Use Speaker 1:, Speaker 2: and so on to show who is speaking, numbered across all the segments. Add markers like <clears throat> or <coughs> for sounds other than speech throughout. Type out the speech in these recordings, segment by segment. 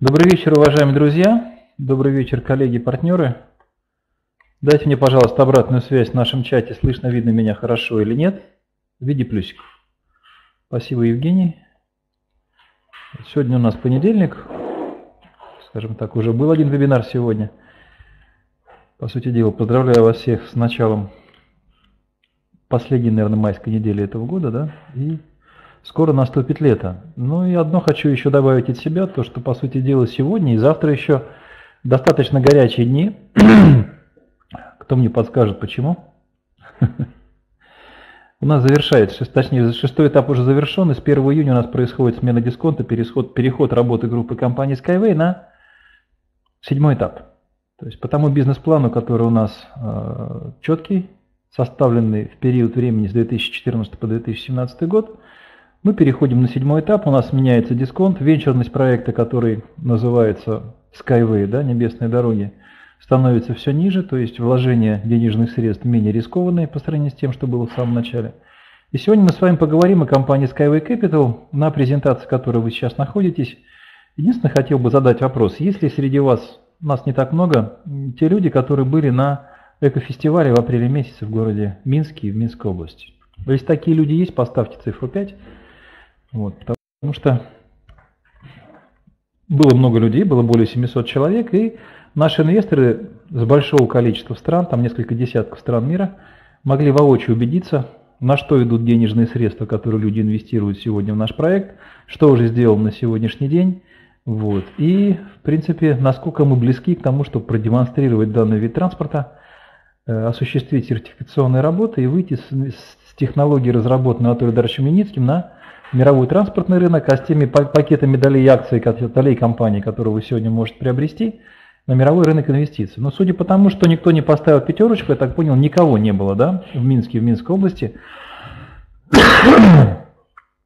Speaker 1: Добрый вечер, уважаемые друзья. Добрый вечер, коллеги, партнеры. Дайте мне, пожалуйста, обратную связь в нашем чате, слышно, видно меня хорошо или нет, в виде плюсиков. Спасибо, Евгений. Сегодня у нас понедельник, скажем так, уже был один вебинар сегодня. По сути дела, поздравляю вас всех с началом последней, наверное, майской недели этого года, да, и скоро наступит лето. Ну и одно хочу еще добавить от себя, то, что, по сути дела, сегодня и завтра еще достаточно горячие дни, <clears throat> кто мне подскажет, почему? <laughs> У нас завершается, точнее, шестой этап уже завершен, и с 1 июня у нас происходит смена дисконта, переход, переход работы группы компании Skyway на седьмой этап. То есть по тому бизнес-плану, который у нас э, четкий, составленный в период времени с 2014 по 2017 год, мы переходим на седьмой этап, у нас меняется дисконт, венчурность проекта, который называется Skyway, да, небесные дороги, становится все ниже, то есть вложение денежных средств менее рискованные по сравнению с тем, что было в самом начале. И сегодня мы с вами поговорим о компании Skyway Capital, на презентации которой вы сейчас находитесь. Единственное, хотел бы задать вопрос, есть ли среди вас, нас не так много, те люди, которые были на экофестивале в апреле месяце в городе Минске и в Минской области? Если такие люди есть, поставьте цифру 5. Вот, потому что было много людей, было более 700 человек, и Наши инвесторы с большого количества стран, там несколько десятков стран мира, могли воочию убедиться, на что идут денежные средства, которые люди инвестируют сегодня в наш проект, что уже сделано на сегодняшний день. Вот. И, в принципе, насколько мы близки к тому, чтобы продемонстрировать данный вид транспорта, э, осуществить сертификационные работы и выйти с, с технологией, разработанной Анатолием Даровичем на мировой транспортный рынок, а с теми пакетами медалей и акций, долей компании, которые вы сегодня можете приобрести – на мировой рынок инвестиций. Но судя по тому, что никто не поставил пятерочку, я так понял, никого не было да, в Минске, в Минской области. <coughs>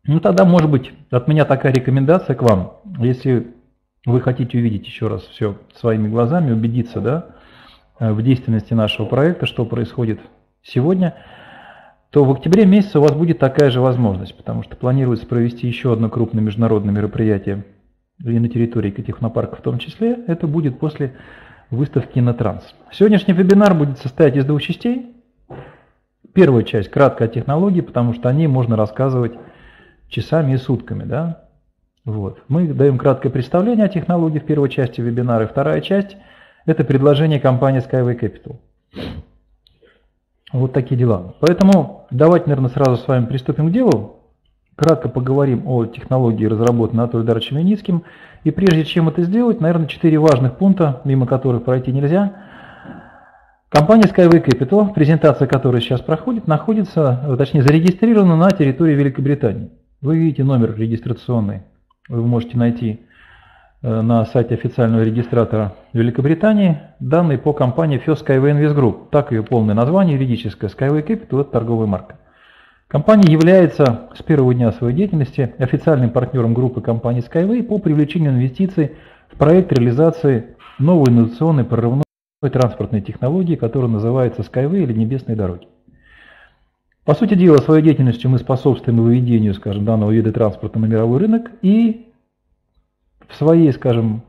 Speaker 1: Ну тогда, может быть, от меня такая рекомендация к вам, если вы хотите увидеть еще раз все своими глазами, убедиться да, в действенности нашего проекта, что происходит сегодня, то в октябре месяце у вас будет такая же возможность, потому что планируется провести еще одно крупное международное мероприятие и на территории технопарка в том числе, это будет после выставки на транс. Сегодняшний вебинар будет состоять из двух частей. Первая часть краткая о технологии, потому что о ней можно рассказывать часами и сутками. Да? Вот. Мы даем краткое представление о технологии в первой части вебинара. И вторая часть – это предложение компании Skyway Capital. Вот такие дела. Поэтому давайте, наверное, сразу с вами приступим к делу. Кратко поговорим о технологии, разработанной Анатолием Даровичем Яницким. И прежде чем это сделать, наверное, четыре важных пункта, мимо которых пройти нельзя. Компания Skyway Capital, презентация которой сейчас проходит, находится, точнее зарегистрирована на территории Великобритании. Вы видите номер регистрационный, вы можете найти э, на сайте официального регистратора Великобритании данные по компании First Skyway Invest Group. Так ее полное название юридическое. Skyway Capital – это торговая марка. Компания является с первого дня своей деятельности официальным партнером группы компании Skyway по привлечению инвестиций в проект реализации новой инновационной прорывной транспортной технологии, которая называется Skyway или Небесные дороги. По сути дела, своей деятельностью мы способствуем выведению, скажем, данного вида транспорта на мировой рынок и в своей, скажем,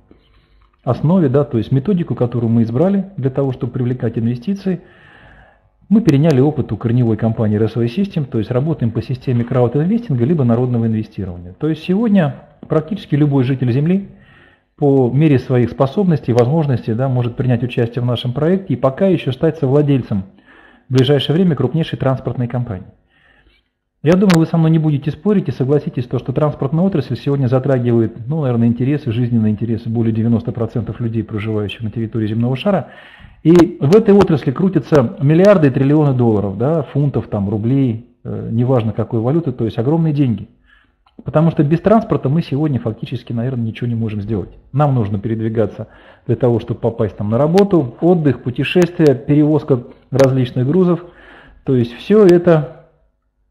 Speaker 1: основе, да, то есть методику, которую мы избрали для того, чтобы привлекать инвестиции – мы переняли опыт у корневой компании RSV System, то есть работаем по системе краудинвестинга либо народного инвестирования. То есть сегодня практически любой житель Земли по мере своих способностей и возможностей да, может принять участие в нашем проекте и пока еще стать совладельцем в ближайшее время крупнейшей транспортной компании. Я думаю, вы со мной не будете спорить и согласитесь, то, что транспортная отрасль сегодня затрагивает, ну, наверное, интересы, жизненные интересы более 90% людей, проживающих на территории земного шара. И в этой отрасли крутятся миллиарды и триллионы долларов, да, фунтов, там, рублей, э, неважно какой валюты, то есть огромные деньги. Потому что без транспорта мы сегодня фактически, наверное, ничего не можем сделать. Нам нужно передвигаться для того, чтобы попасть там на работу, отдых, путешествия, перевозка различных грузов. То есть все это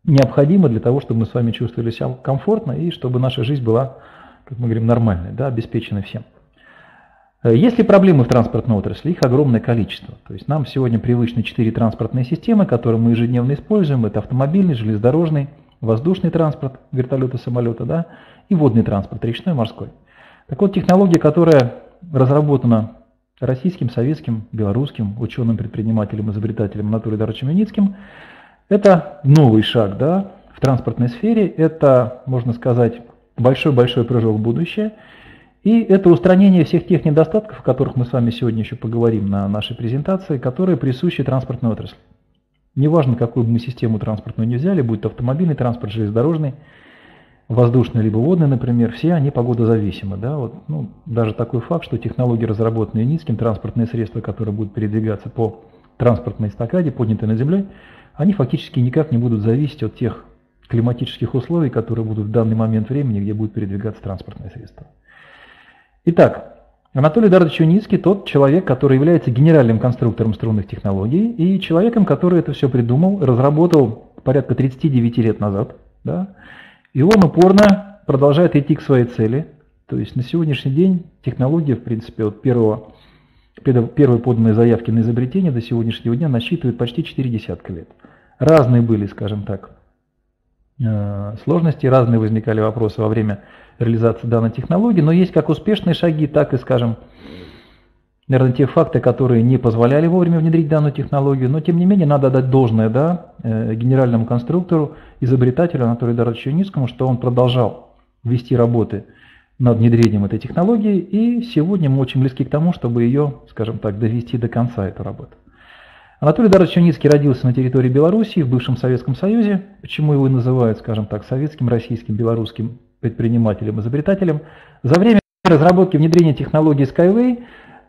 Speaker 1: необходимо для того, чтобы мы с вами чувствовали себя комфортно и чтобы наша жизнь была, как мы говорим, нормальной, да, обеспечена всем. Э, есть ли проблемы в транспортной отрасли? Их огромное количество. То есть нам сегодня привычны четыре транспортные системы, которые мы ежедневно используем. Это автомобильный, железнодорожный, воздушный транспорт, вертолеты, самолеты, да, и водный транспорт, речной, морской. Так вот, технология, которая разработана российским, советским, белорусским ученым-предпринимателем, изобретателем Анатолием Даровичем Юницким, это новый шаг да, в транспортной сфере, это, можно сказать, большой-большой прыжок в будущее, и это устранение всех тех недостатков, о которых мы с вами сегодня еще поговорим на нашей презентации, которые присущи транспортной отрасли. Неважно, какую бы мы систему транспортную не взяли, будь то автомобильный транспорт, железнодорожный, воздушный либо водный, например, все они погодозависимы. Да? Вот, ну, даже такой факт, что технологии, разработанные низким, транспортные средства, которые будут передвигаться по транспортной эстакаде, поднятой над землей, они фактически никак не будут зависеть от тех климатических условий, которые будут в данный момент времени, где будет передвигаться транспортное средство. Итак, Анатолий Эдуардович Юницкий тот человек, который является генеральным конструктором струнных технологий и человеком, который это все придумал, разработал порядка 39 лет назад. Да? И он упорно продолжает идти к своей цели. То есть на сегодняшний день технология, в принципе, от первого, первой поданной заявки на изобретение до сегодняшнего дня насчитывает почти 4 десятка лет. Разные были, скажем так, э, сложности, разные возникали вопросы во время реализации данной технологии, но есть как успешные шаги, так и, скажем, наверное, те факты, которые не позволяли вовремя внедрить данную технологию, но тем не менее надо дать должное да, э, генеральному конструктору, изобретателю Анатолию Юницкому, что он продолжал вести работы над внедрением этой технологии, и сегодня мы очень близки к тому, чтобы ее, скажем так, довести до конца, эту работу. Анатолий Дарович Юницкий родился на территории Белоруссии, в бывшем Советском Союзе. Почему его и называют, скажем так, советским, российским, белорусским предпринимателем, изобретателем. За время разработки внедрения технологии Skyway,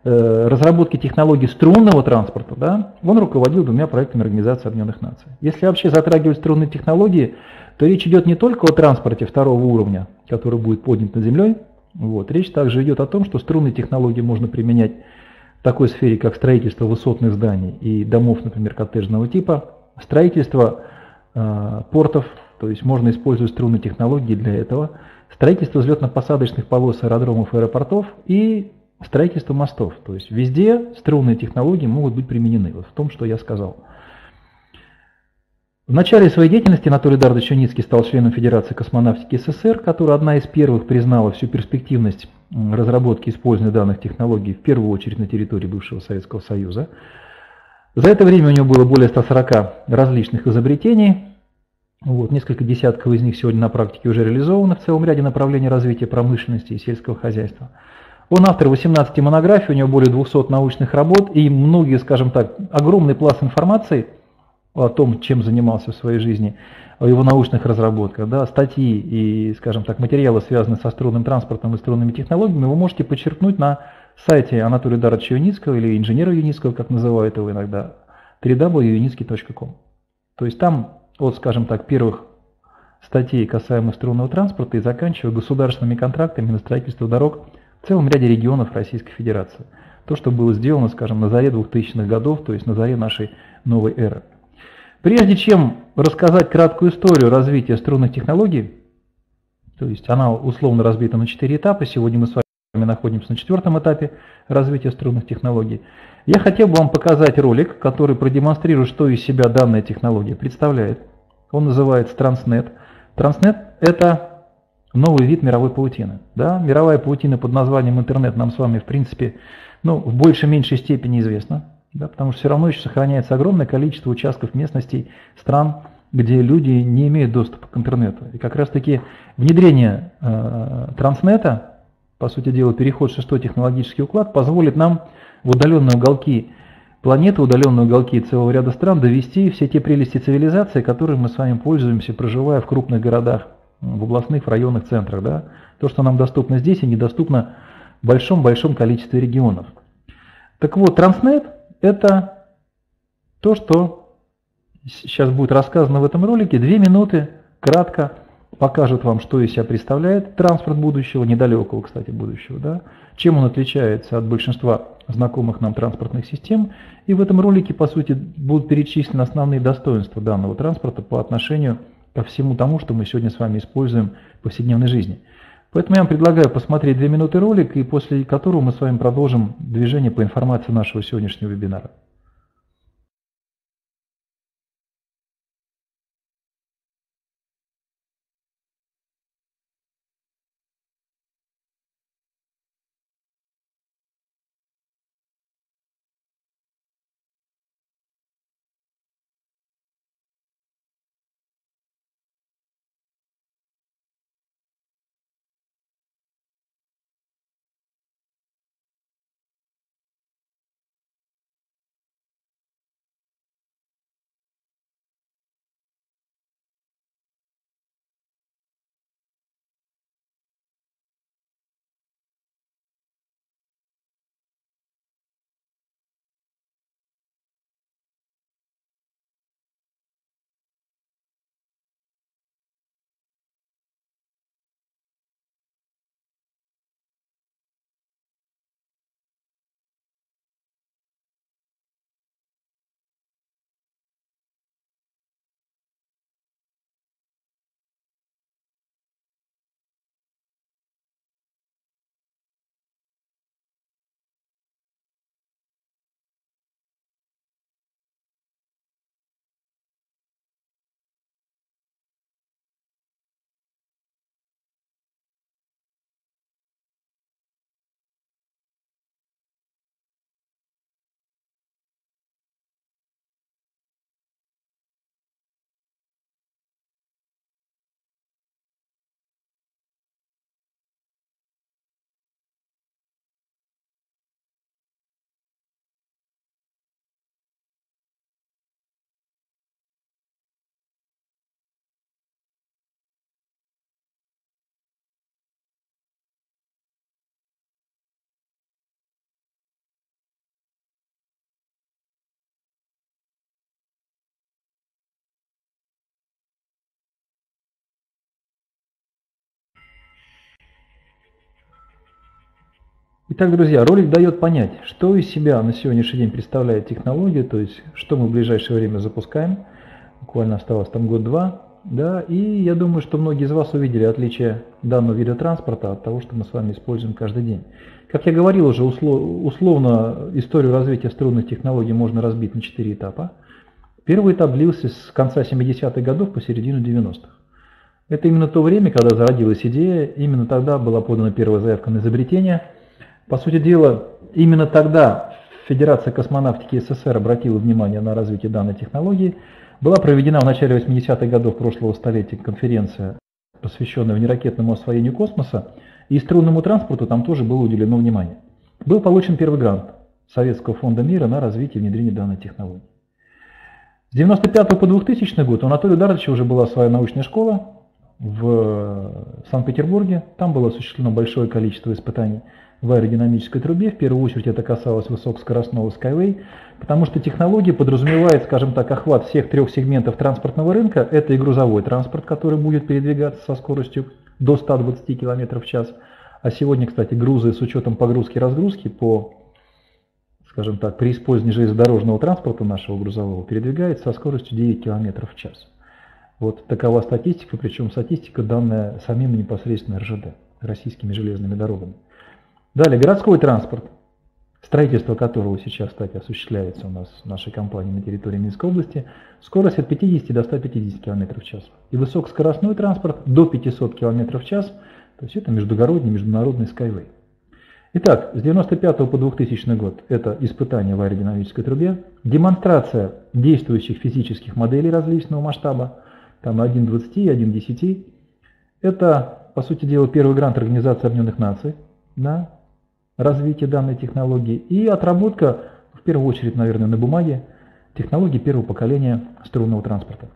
Speaker 1: э, разработки технологий струнного транспорта, да, он руководил двумя проектами Организации Объединенных Наций. Если вообще затрагивать струнные технологии, то речь идет не только о транспорте второго уровня, который будет поднят над землей, вот, речь также идет о том, что струнные технологии можно применять в такой сфере, как строительство высотных зданий и домов, например, коттеджного типа, строительство э, портов, то есть можно использовать струнные технологии для этого, строительство взлетно-посадочных полос аэродромов и аэропортов и строительство мостов. То есть везде струнные технологии могут быть применены, вот в том, что я сказал. В начале своей деятельности Анатолий Дардович Юницкий стал членом Федерации космонавтики СССР, которая одна из первых признала всю перспективность разработки и использования данных технологий в первую очередь на территории бывшего Советского Союза. За это время у него было более 140 различных изобретений, вот, несколько десятков из них сегодня на практике уже реализованы в целом ряде направлений развития промышленности и сельского хозяйства. Он автор 18 монографий, у него более 200 научных работ и многие, скажем так, огромный пласт информации о том, чем занимался в своей жизни, о его научных разработках, да, статьи и, скажем так, материалы, связанные со струнным транспортом и струнными технологиями, вы можете подчеркнуть на сайте Анатолия Даровича Юницкого или инженера Юницкого, как называют его иногда, www.unicki.com. То есть там от, скажем так, первых статей, касаемых струнного транспорта, и заканчивая государственными контрактами на строительство дорог в целом ряде регионов Российской Федерации. То, что было сделано, скажем, на заре 2000-х годов, то есть на заре нашей новой эры. Прежде чем рассказать краткую историю развития струнных технологий, то есть она условно разбита на четыре этапа, сегодня мы с вами находимся на четвертом этапе развития струнных технологий, я хотел бы вам показать ролик, который продемонстрирует, что из себя данная технология представляет. Он называется Transnet. Transnet – это новый вид мировой паутины. Да? Мировая паутина под названием интернет нам с вами, в принципе, ну, в большей-меньшей степени известна, да? потому что все равно еще сохраняется огромное количество участков местностей, стран, где люди не имеют доступа к интернету. И как раз-таки внедрение э, Транснета, по сути дела, переход в шестой технологический уклад, позволит нам в удаленные уголки планеты, удаленные уголки целого ряда стран довести все те прелести цивилизации, которые мы с вами пользуемся, проживая в крупных городах, в областных, в районных центрах. Да? То, что нам доступно здесь и недоступно в большом-большом количестве регионов. Так вот, Транснет – это то, что сейчас будет рассказано в этом ролике. Две минуты, кратко, покажут вам, что из себя представляет транспорт будущего, недалекого, кстати, будущего, да, чем он отличается от большинства знакомых нам транспортных систем. И в этом ролике, по сути, будут перечислены основные достоинства данного транспорта по отношению ко всему тому, что мы сегодня с вами используем в повседневной жизни. Поэтому я вам предлагаю посмотреть две минуты ролик, и после которого мы с вами продолжим движение по информации нашего сегодняшнего вебинара. Итак, друзья, ролик дает понять, что из себя на сегодняшний день представляет технология, то есть что мы в ближайшее время запускаем. Буквально осталось там год-два. Да, и я думаю, что многие из вас увидели отличие данного вида транспорта от того, что мы с вами используем каждый день. Как я говорил уже, условно историю развития струнных технологий можно разбить на четыре этапа. Первый этап длился с конца 70-х годов по середину 90-х. Это именно то время, когда зародилась идея, именно тогда была подана первая заявка на изобретение – по сути дела, именно тогда Федерация космонавтики СССР обратила внимание на развитие данной технологии. Была проведена в начале 80-х годов прошлого столетия конференция, посвященная внеракетному освоению космоса, и струнному транспорту там тоже было уделено внимание. Был получен первый грант Советского фонда мира на развитие и внедрение данной технологии. С 1995 по 2000 год у Анатолия Даровича уже была своя научная школа в Санкт-Петербурге. Там было осуществлено большое количество испытаний в аэродинамической трубе. В первую очередь это касалось высокоскоростного Skyway, потому что технология подразумевает, скажем так, охват всех трех сегментов транспортного рынка. Это и грузовой транспорт, который будет передвигаться со скоростью до 120 км в час. А сегодня, кстати, грузы с учетом погрузки и разгрузки по, скажем так, при использовании железнодорожного транспорта нашего грузового передвигается со скоростью 9 км в час. Вот такова статистика, причем статистика данная самим непосредственно РЖД, российскими железными дорогами. Далее, городской транспорт, строительство которого сейчас, кстати, осуществляется у нас в нашей компании на территории Минской области, скорость от 50 до 150 км в час. И высокоскоростной транспорт до 500 км в час, то есть это междугородний, международный Skyway. Итак, с 1995 по 2000 год это испытание в аэродинамической трубе, демонстрация действующих физических моделей различного масштаба, там 1.20 и 1.10. Это, по сути дела, первый грант Организации Объединенных Наций, да, развитие данной технологии и отработка, в первую очередь, наверное, на бумаге, технологии первого поколения струнного транспорта.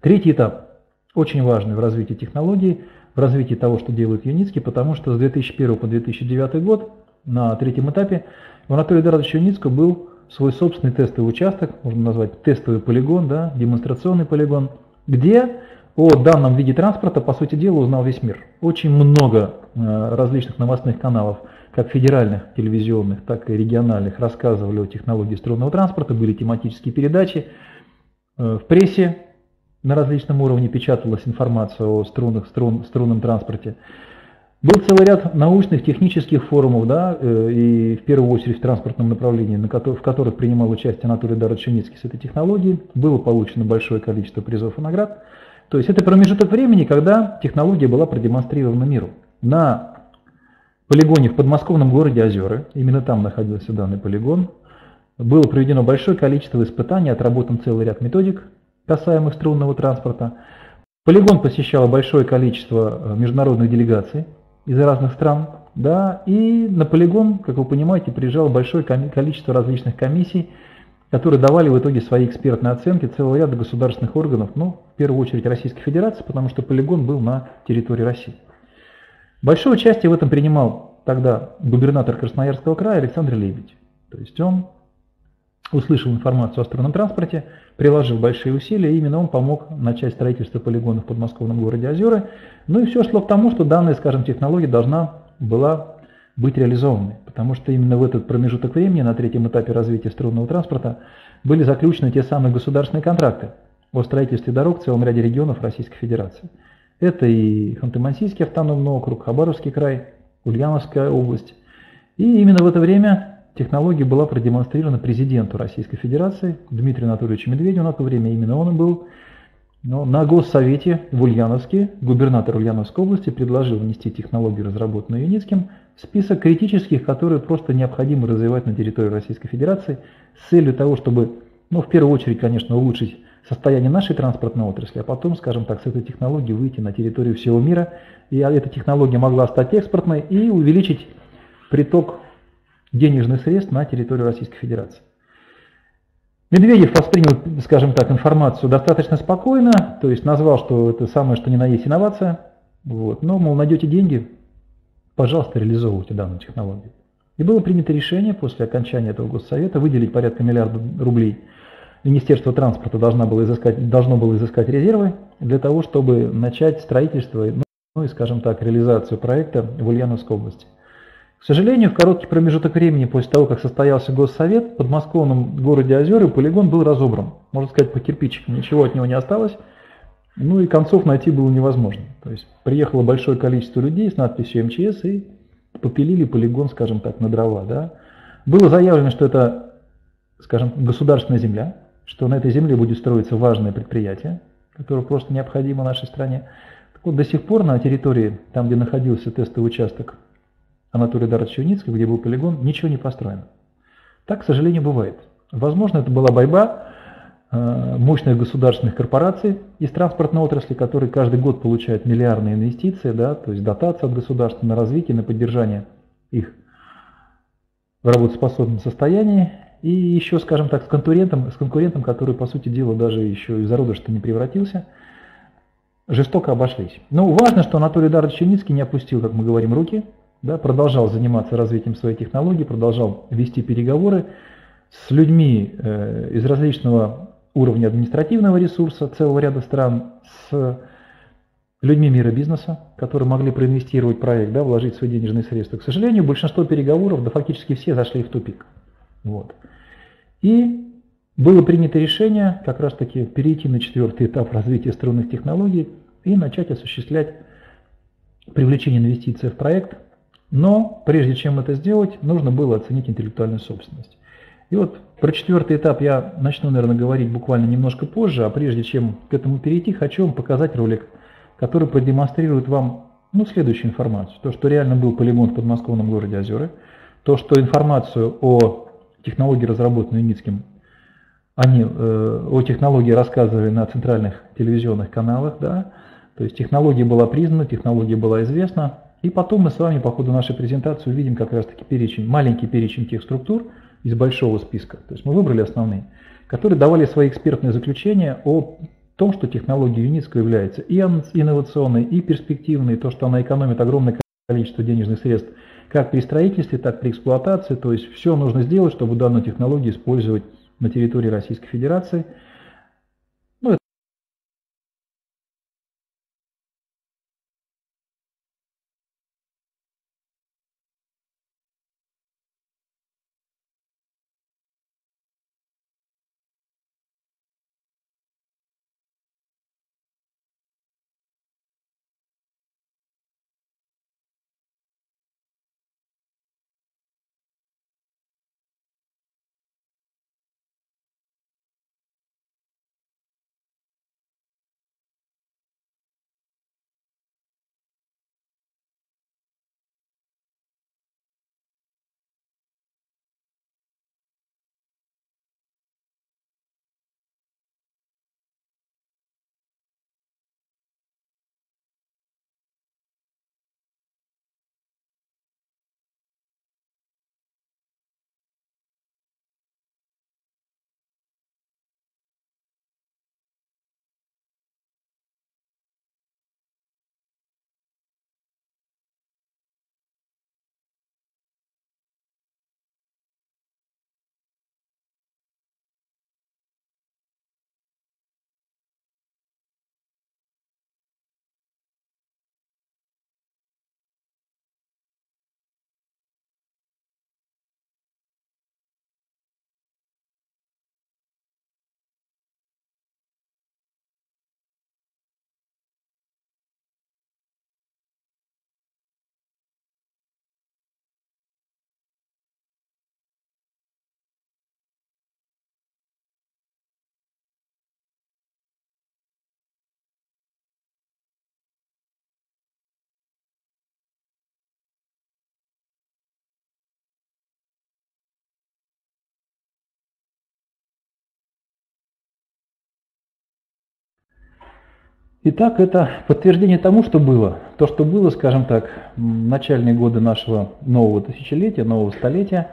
Speaker 1: Третий этап, очень важный в развитии технологии, в развитии того, что делает Юницкий, потому что с 2001 по 2009 год на третьем этапе у Анатолия Эдуардовича Юницкого был свой собственный тестовый участок, можно назвать тестовый полигон, да, демонстрационный полигон, где о данном виде транспорта, по сути дела, узнал весь мир. Очень много э, различных новостных каналов – как федеральных телевизионных, так и региональных, рассказывали о технологии струнного транспорта, были тематические передачи. Э, в прессе на различном уровне печаталась информация о струнных, струн, струнном транспорте. Был целый ряд научных, технических форумов, да, э, и в первую очередь в транспортном направлении, на которых, в которых принимал участие Анатолий Дароченицкий с этой технологией. Было получено большое количество призов и наград. То есть это промежуток времени, когда технология была продемонстрирована миру. На полигоне в подмосковном городе Озеры, именно там находился данный полигон, было проведено большое количество испытаний, отработан целый ряд методик, касаемых струнного транспорта. Полигон посещало большое количество э, международных делегаций из разных стран, да, и на полигон, как вы понимаете, приезжало большое количество различных комиссий, которые давали в итоге свои экспертные оценки целого ряда государственных органов, ну, в первую очередь Российской Федерации, потому что полигон был на территории России. Большое участие в этом принимал тогда губернатор Красноярского края Александр Лебедь. То есть он услышал информацию о струнном транспорте, приложил большие усилия, и именно он помог начать строительство полигона в подмосковном городе Озеры. Ну и все шло к тому, что данная, скажем, технология должна была быть реализованной, потому что именно в этот промежуток времени, на третьем этапе развития струнного транспорта, были заключены те самые государственные контракты о строительстве дорог в целом ряде регионов Российской Федерации. Это и Ханты-Мансийский автономный округ, Хабаровский край, Ульяновская область. И именно в это время технология была продемонстрирована президенту Российской Федерации Дмитрию Анатольевичу Медведеву. На то время именно он был. Но на Госсовете в Ульяновске губернатор Ульяновской области предложил внести технологию, разработанную Юницким, в список критических, которые просто необходимо развивать на территории Российской Федерации с целью того, чтобы, ну, в первую очередь, конечно, улучшить состояние нашей транспортной отрасли, а потом, скажем так, с этой технологией выйти на территорию всего мира, и эта технология могла стать экспортной и увеличить приток денежных средств на территорию Российской Федерации. Медведев воспринял, скажем так, информацию достаточно спокойно, то есть назвал, что это самое, что ни на есть инновация, вот, но, мол, найдете деньги, пожалуйста, реализовывайте данную технологию. И было принято решение после окончания этого госсовета выделить порядка миллиарда рублей Министерство транспорта должно было изыскать, должно было изыскать резервы для того, чтобы начать строительство, ну и, скажем так, реализацию проекта в Ульяновской области. К сожалению, в короткий промежуток времени после того, как состоялся Госсовет, в подмосковном городе Озеры полигон был разобран. Можно сказать, по кирпичикам, ничего от него не осталось. Ну и концов найти было невозможно. То есть приехало большое количество людей с надписью МЧС и попилили полигон, скажем так, на дрова. Да? Было заявлено, что это, скажем, государственная земля, что на этой земле будет строиться важное предприятие, которое просто необходимо нашей стране. Так вот, до сих пор на территории, там, где находился тестовый участок Анатолия Даровича где был полигон, ничего не построено. Так, к сожалению, бывает. Возможно, это была борьба э, мощных государственных корпораций из транспортной отрасли, которые каждый год получают миллиардные инвестиции, да, то есть дотации от государства на развитие, на поддержание их в работоспособном состоянии. И еще, скажем так, с конкурентом, с конкурентом, который, по сути дела, даже еще и зародыш-то не превратился, жестоко обошлись. Но важно, что Анатолий Дарович Юницкий не опустил, как мы говорим, руки, да, продолжал заниматься развитием своей технологии, продолжал вести переговоры с людьми э, из различного уровня административного ресурса целого ряда стран, с людьми мира бизнеса, которые могли проинвестировать проект, да, вложить свои денежные средства. К сожалению, большинство переговоров, да фактически все зашли в тупик. Вот. И было принято решение как раз таки перейти на четвертый этап развития струнных технологий и начать осуществлять привлечение инвестиций в проект но прежде чем это сделать, нужно было оценить интеллектуальную собственность. И вот про четвертый этап я начну, наверное, говорить буквально немножко позже, а прежде чем к этому перейти, хочу вам показать ролик, который продемонстрирует вам ну, следующую информацию. То, что реально был полигон в подмосковном городе Озеры, то, что информацию о технологии, разработанной Юницким, они э, о технологии рассказывали на центральных телевизионных каналах, да, то есть технология была признана, технология была известна, и потом мы с вами по ходу нашей презентации увидим как раз таки перечень, маленький перечень тех структур из большого списка. То есть мы выбрали основные, которые давали свои экспертные заключения о том, что технология ЮНИСКО является и инновационной, и перспективной, то, что она экономит огромное количество денежных средств как при строительстве, так и при эксплуатации. То есть все нужно сделать, чтобы данную технологию использовать на территории Российской Федерации – Итак, это подтверждение тому, что было. То, что было, скажем так, в начальные годы нашего нового тысячелетия, нового столетия.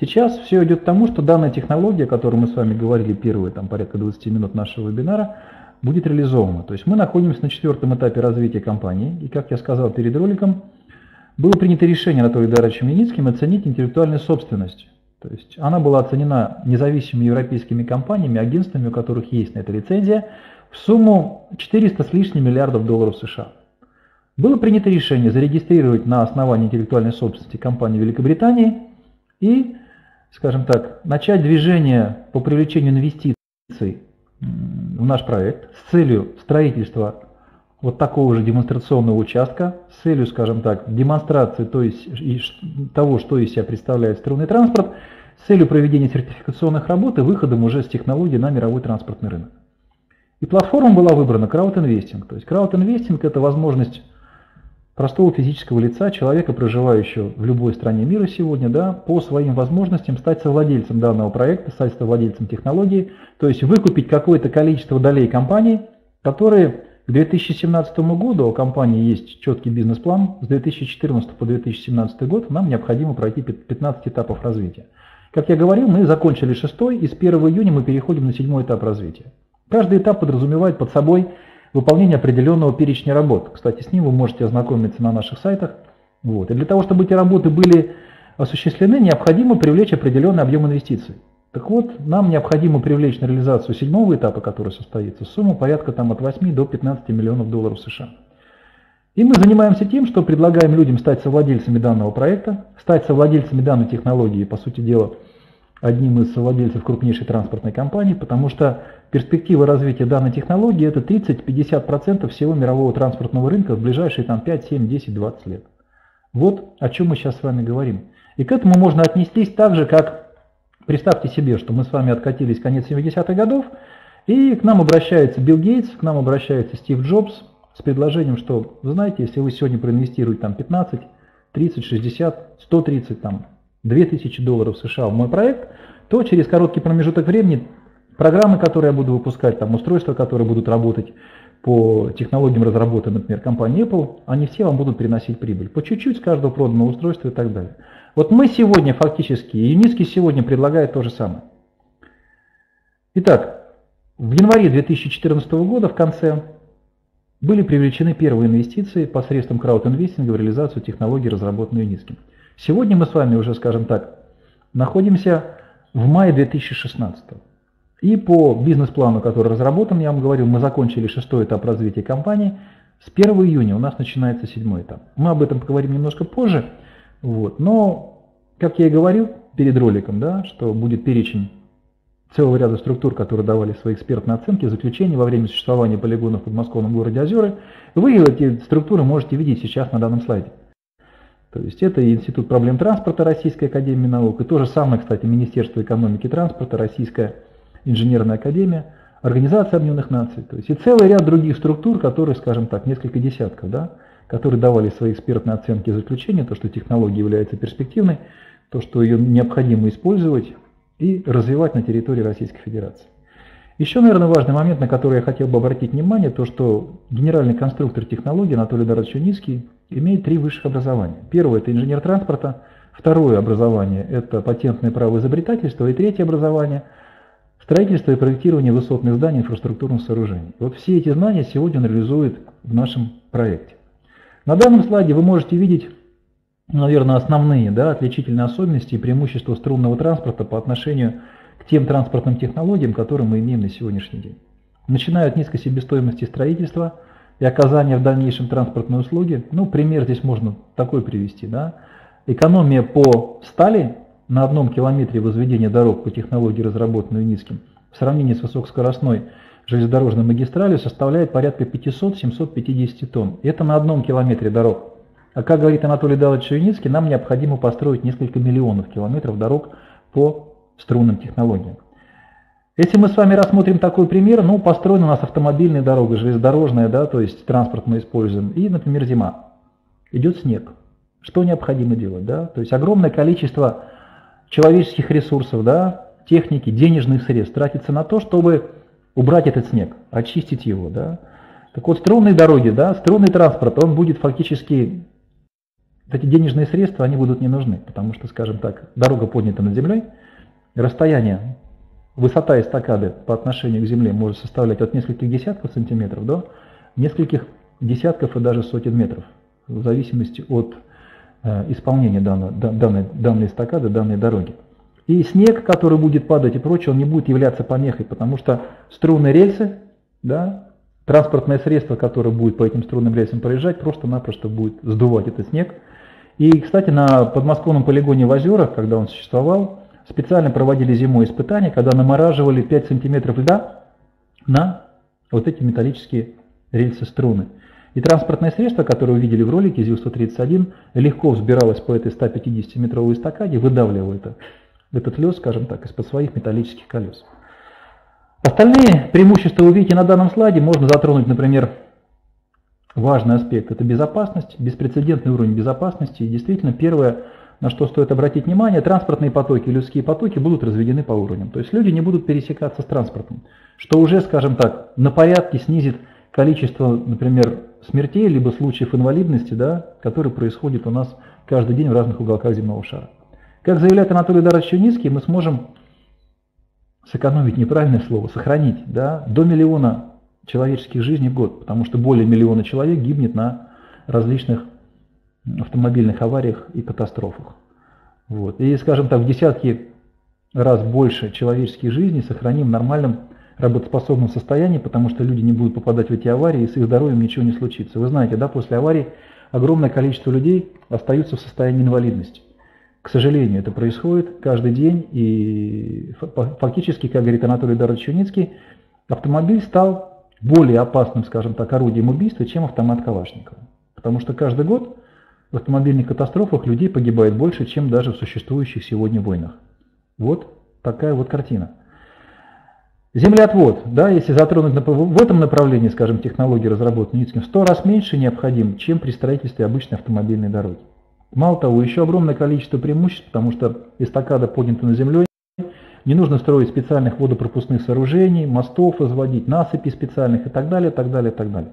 Speaker 1: Сейчас все идет к тому, что данная технология, о которой мы с вами говорили первые там, порядка 20 минут нашего вебинара, будет реализована. То есть мы находимся на четвертом этапе развития компании. И, как я сказал перед роликом, было принято решение Анатолием Даровичем Яницким оценить интеллектуальную собственность. То есть она была оценена независимыми европейскими компаниями, агентствами, у которых есть на это лицензия, в сумму 400 с лишним миллиардов долларов США. было принято решение зарегистрировать на основании интеллектуальной собственности компании Великобритании и, скажем так, начать движение по привлечению инвестиций в наш проект с целью строительства вот такого же демонстрационного участка, с целью, скажем так, демонстрации то есть, того, что из себя представляет струнный транспорт, с целью проведения сертификационных работ и выходом уже с технологии на мировой транспортный рынок. И платформа была выбрана краудинвестинг. То есть краудинвестинг – это возможность простого физического лица, человека, проживающего в любой стране мира сегодня, да, по своим возможностям стать совладельцем данного проекта, стать совладельцем технологии, то есть выкупить какое-то количество долей компании, которые к 2017 году, у компании есть четкий бизнес-план, с 2014 по 2017 год нам необходимо пройти 15 этапов развития. Как я говорил, мы закончили шестой, и с 1 июня мы переходим на седьмой этап развития. Каждый этап подразумевает под собой выполнение определенного перечня работ. Кстати, с ним вы можете ознакомиться на наших сайтах. Вот. И для того, чтобы эти работы были осуществлены, необходимо привлечь определенный объем инвестиций. Так вот, нам необходимо привлечь на реализацию седьмого этапа, который состоится, сумму порядка там, от 8 до 15 миллионов долларов США. И мы занимаемся тем, что предлагаем людям стать совладельцами данного проекта, стать совладельцами данной технологии, по сути дела, одним из совладельцев крупнейшей транспортной компании, потому что перспектива развития данной технологии это 30-50% всего мирового транспортного рынка в ближайшие там, 5, 7, 10, 20 лет. Вот о чем мы сейчас с вами говорим. И к этому можно отнестись так же, как представьте себе, что мы с вами откатились конец 70-х годов, и к нам обращается Билл Гейтс, к нам обращается Стив Джобс с предложением, что, вы знаете, если вы сегодня проинвестируете там 15, 30, 60, 130, там, 2000 долларов США в мой проект, то через короткий промежуток времени программы, которые я буду выпускать, там, устройства, которые будут работать по технологиям разработанным, например, компанией Apple, они все вам будут приносить прибыль. По чуть-чуть с каждого проданного устройства и так далее. Вот мы сегодня фактически, и Юницкий сегодня предлагает то же самое. Итак, в январе 2014 года в конце были привлечены первые инвестиции посредством краудинвестинга в реализацию технологий, разработанной Юницким. Сегодня мы с вами уже, скажем так, находимся в мае 2016. И по бизнес-плану, который разработан, я вам говорил, мы закончили шестой этап развития компании. С 1 июня у нас начинается седьмой этап. Мы об этом поговорим немножко позже. Вот. Но, как я и говорил перед роликом, да, что будет перечень целого ряда структур, которые давали свои экспертные оценки, заключения во время существования полигонов в подмосковном городе Озеры. Вы эти структуры можете видеть сейчас на данном слайде. То есть это Институт проблем транспорта Российской Академии Наук, и то же самое, кстати, Министерство экономики и транспорта, Российская инженерная академия, Организация Объединенных Наций, то есть и целый ряд других структур, которые, скажем так, несколько десятков, да, которые давали свои экспертные оценки и заключения, то, что технология является перспективной, то, что ее необходимо использовать и развивать на территории Российской Федерации. Еще, наверное, важный момент, на который я хотел бы обратить внимание, то, что генеральный конструктор технологий Анатолий Дорадович Юницкий имеет три высших образования. Первое – это инженер транспорта, второе образование – это патентное право изобретательства, и третье образование – строительство и проектирование высотных зданий инфраструктурных сооружений. Вот все эти знания сегодня он реализует в нашем проекте. На данном слайде вы можете видеть, наверное, основные да, отличительные особенности и преимущества струнного транспорта по отношению к тем транспортным технологиям, которые мы имеем на сегодняшний день. Начиная от низкой себестоимости строительства и оказания в дальнейшем транспортной услуги, ну, пример здесь можно такой привести, да, экономия по стали на одном километре возведения дорог по технологии, разработанной низким, в сравнении с высокоскоростной железнодорожной магистралью составляет порядка 500-750 тонн. Это на одном километре дорог. А как говорит Анатолий Давыдович Юницкий, нам необходимо построить несколько миллионов километров дорог по струнным технологиям. Если мы с вами рассмотрим такой пример, ну, построена у нас автомобильная дорога, железнодорожная, да, то есть транспорт мы используем, и, например, зима. Идет снег. Что необходимо делать, да? То есть огромное количество человеческих ресурсов, да, техники, денежных средств тратится на то, чтобы убрать этот снег, очистить его, да. Так вот, струнные дороги, да, струнный транспорт, он будет фактически, эти денежные средства, они будут не нужны, потому что, скажем так, дорога поднята над землей, расстояние, высота эстакады по отношению к Земле может составлять от нескольких десятков сантиметров до нескольких десятков и даже сотен метров, в зависимости от э, исполнения данной, данной, данной эстакады, данной дороги. И снег, который будет падать и прочее, он не будет являться помехой, потому что струнные рельсы, да, транспортное средство, которое будет по этим струнным рельсам проезжать, просто-напросто будет сдувать этот снег. И, кстати, на подмосковном полигоне в Озерах, когда он существовал, специально проводили зимой испытания, когда намораживали 5 сантиметров льда на вот эти металлические рельсы струны. И транспортное средство, которое вы видели в ролике, ЗИЛ-131, легко взбиралось по этой 150-метровой эстакаде, выдавливая это, этот лед, скажем так, из-под своих металлических колес. Остальные преимущества вы видите на данном слайде. Можно затронуть, например, важный аспект – это безопасность, беспрецедентный уровень безопасности. И действительно, первое, на что стоит обратить внимание, транспортные потоки, людские потоки будут разведены по уровням. То есть люди не будут пересекаться с транспортом, что уже, скажем так, на порядке снизит количество, например, смертей, либо случаев инвалидности, да, которые происходят у нас каждый день в разных уголках земного шара. Как заявляет Анатолий Дарович Юницкий, мы сможем сэкономить неправильное слово, сохранить да, до миллиона человеческих жизней в год, потому что более миллиона человек гибнет на различных автомобильных авариях и катастрофах. Вот. И, скажем так, в десятки раз больше человеческих жизней сохраним в нормальном работоспособном состоянии, потому что люди не будут попадать в эти аварии, и с их здоровьем ничего не случится. Вы знаете, да, после аварии огромное количество людей остаются в состоянии инвалидности. К сожалению, это происходит каждый день, и фактически, как говорит Анатолий Дарович Юницкий, автомобиль стал более опасным, скажем так, орудием убийства, чем автомат Калашникова. Потому что каждый год в автомобильных катастрофах людей погибает больше, чем даже в существующих сегодня войнах. Вот такая вот картина. Землеотвод, да, если затронуть в этом направлении, скажем, технологии разработанные Юницким, в сто раз меньше необходим, чем при строительстве обычной автомобильной дороги. Мало того, еще огромное количество преимуществ, потому что эстакада поднята над землей, не нужно строить специальных водопропускных сооружений, мостов возводить, насыпи специальных и так далее, так далее, так далее.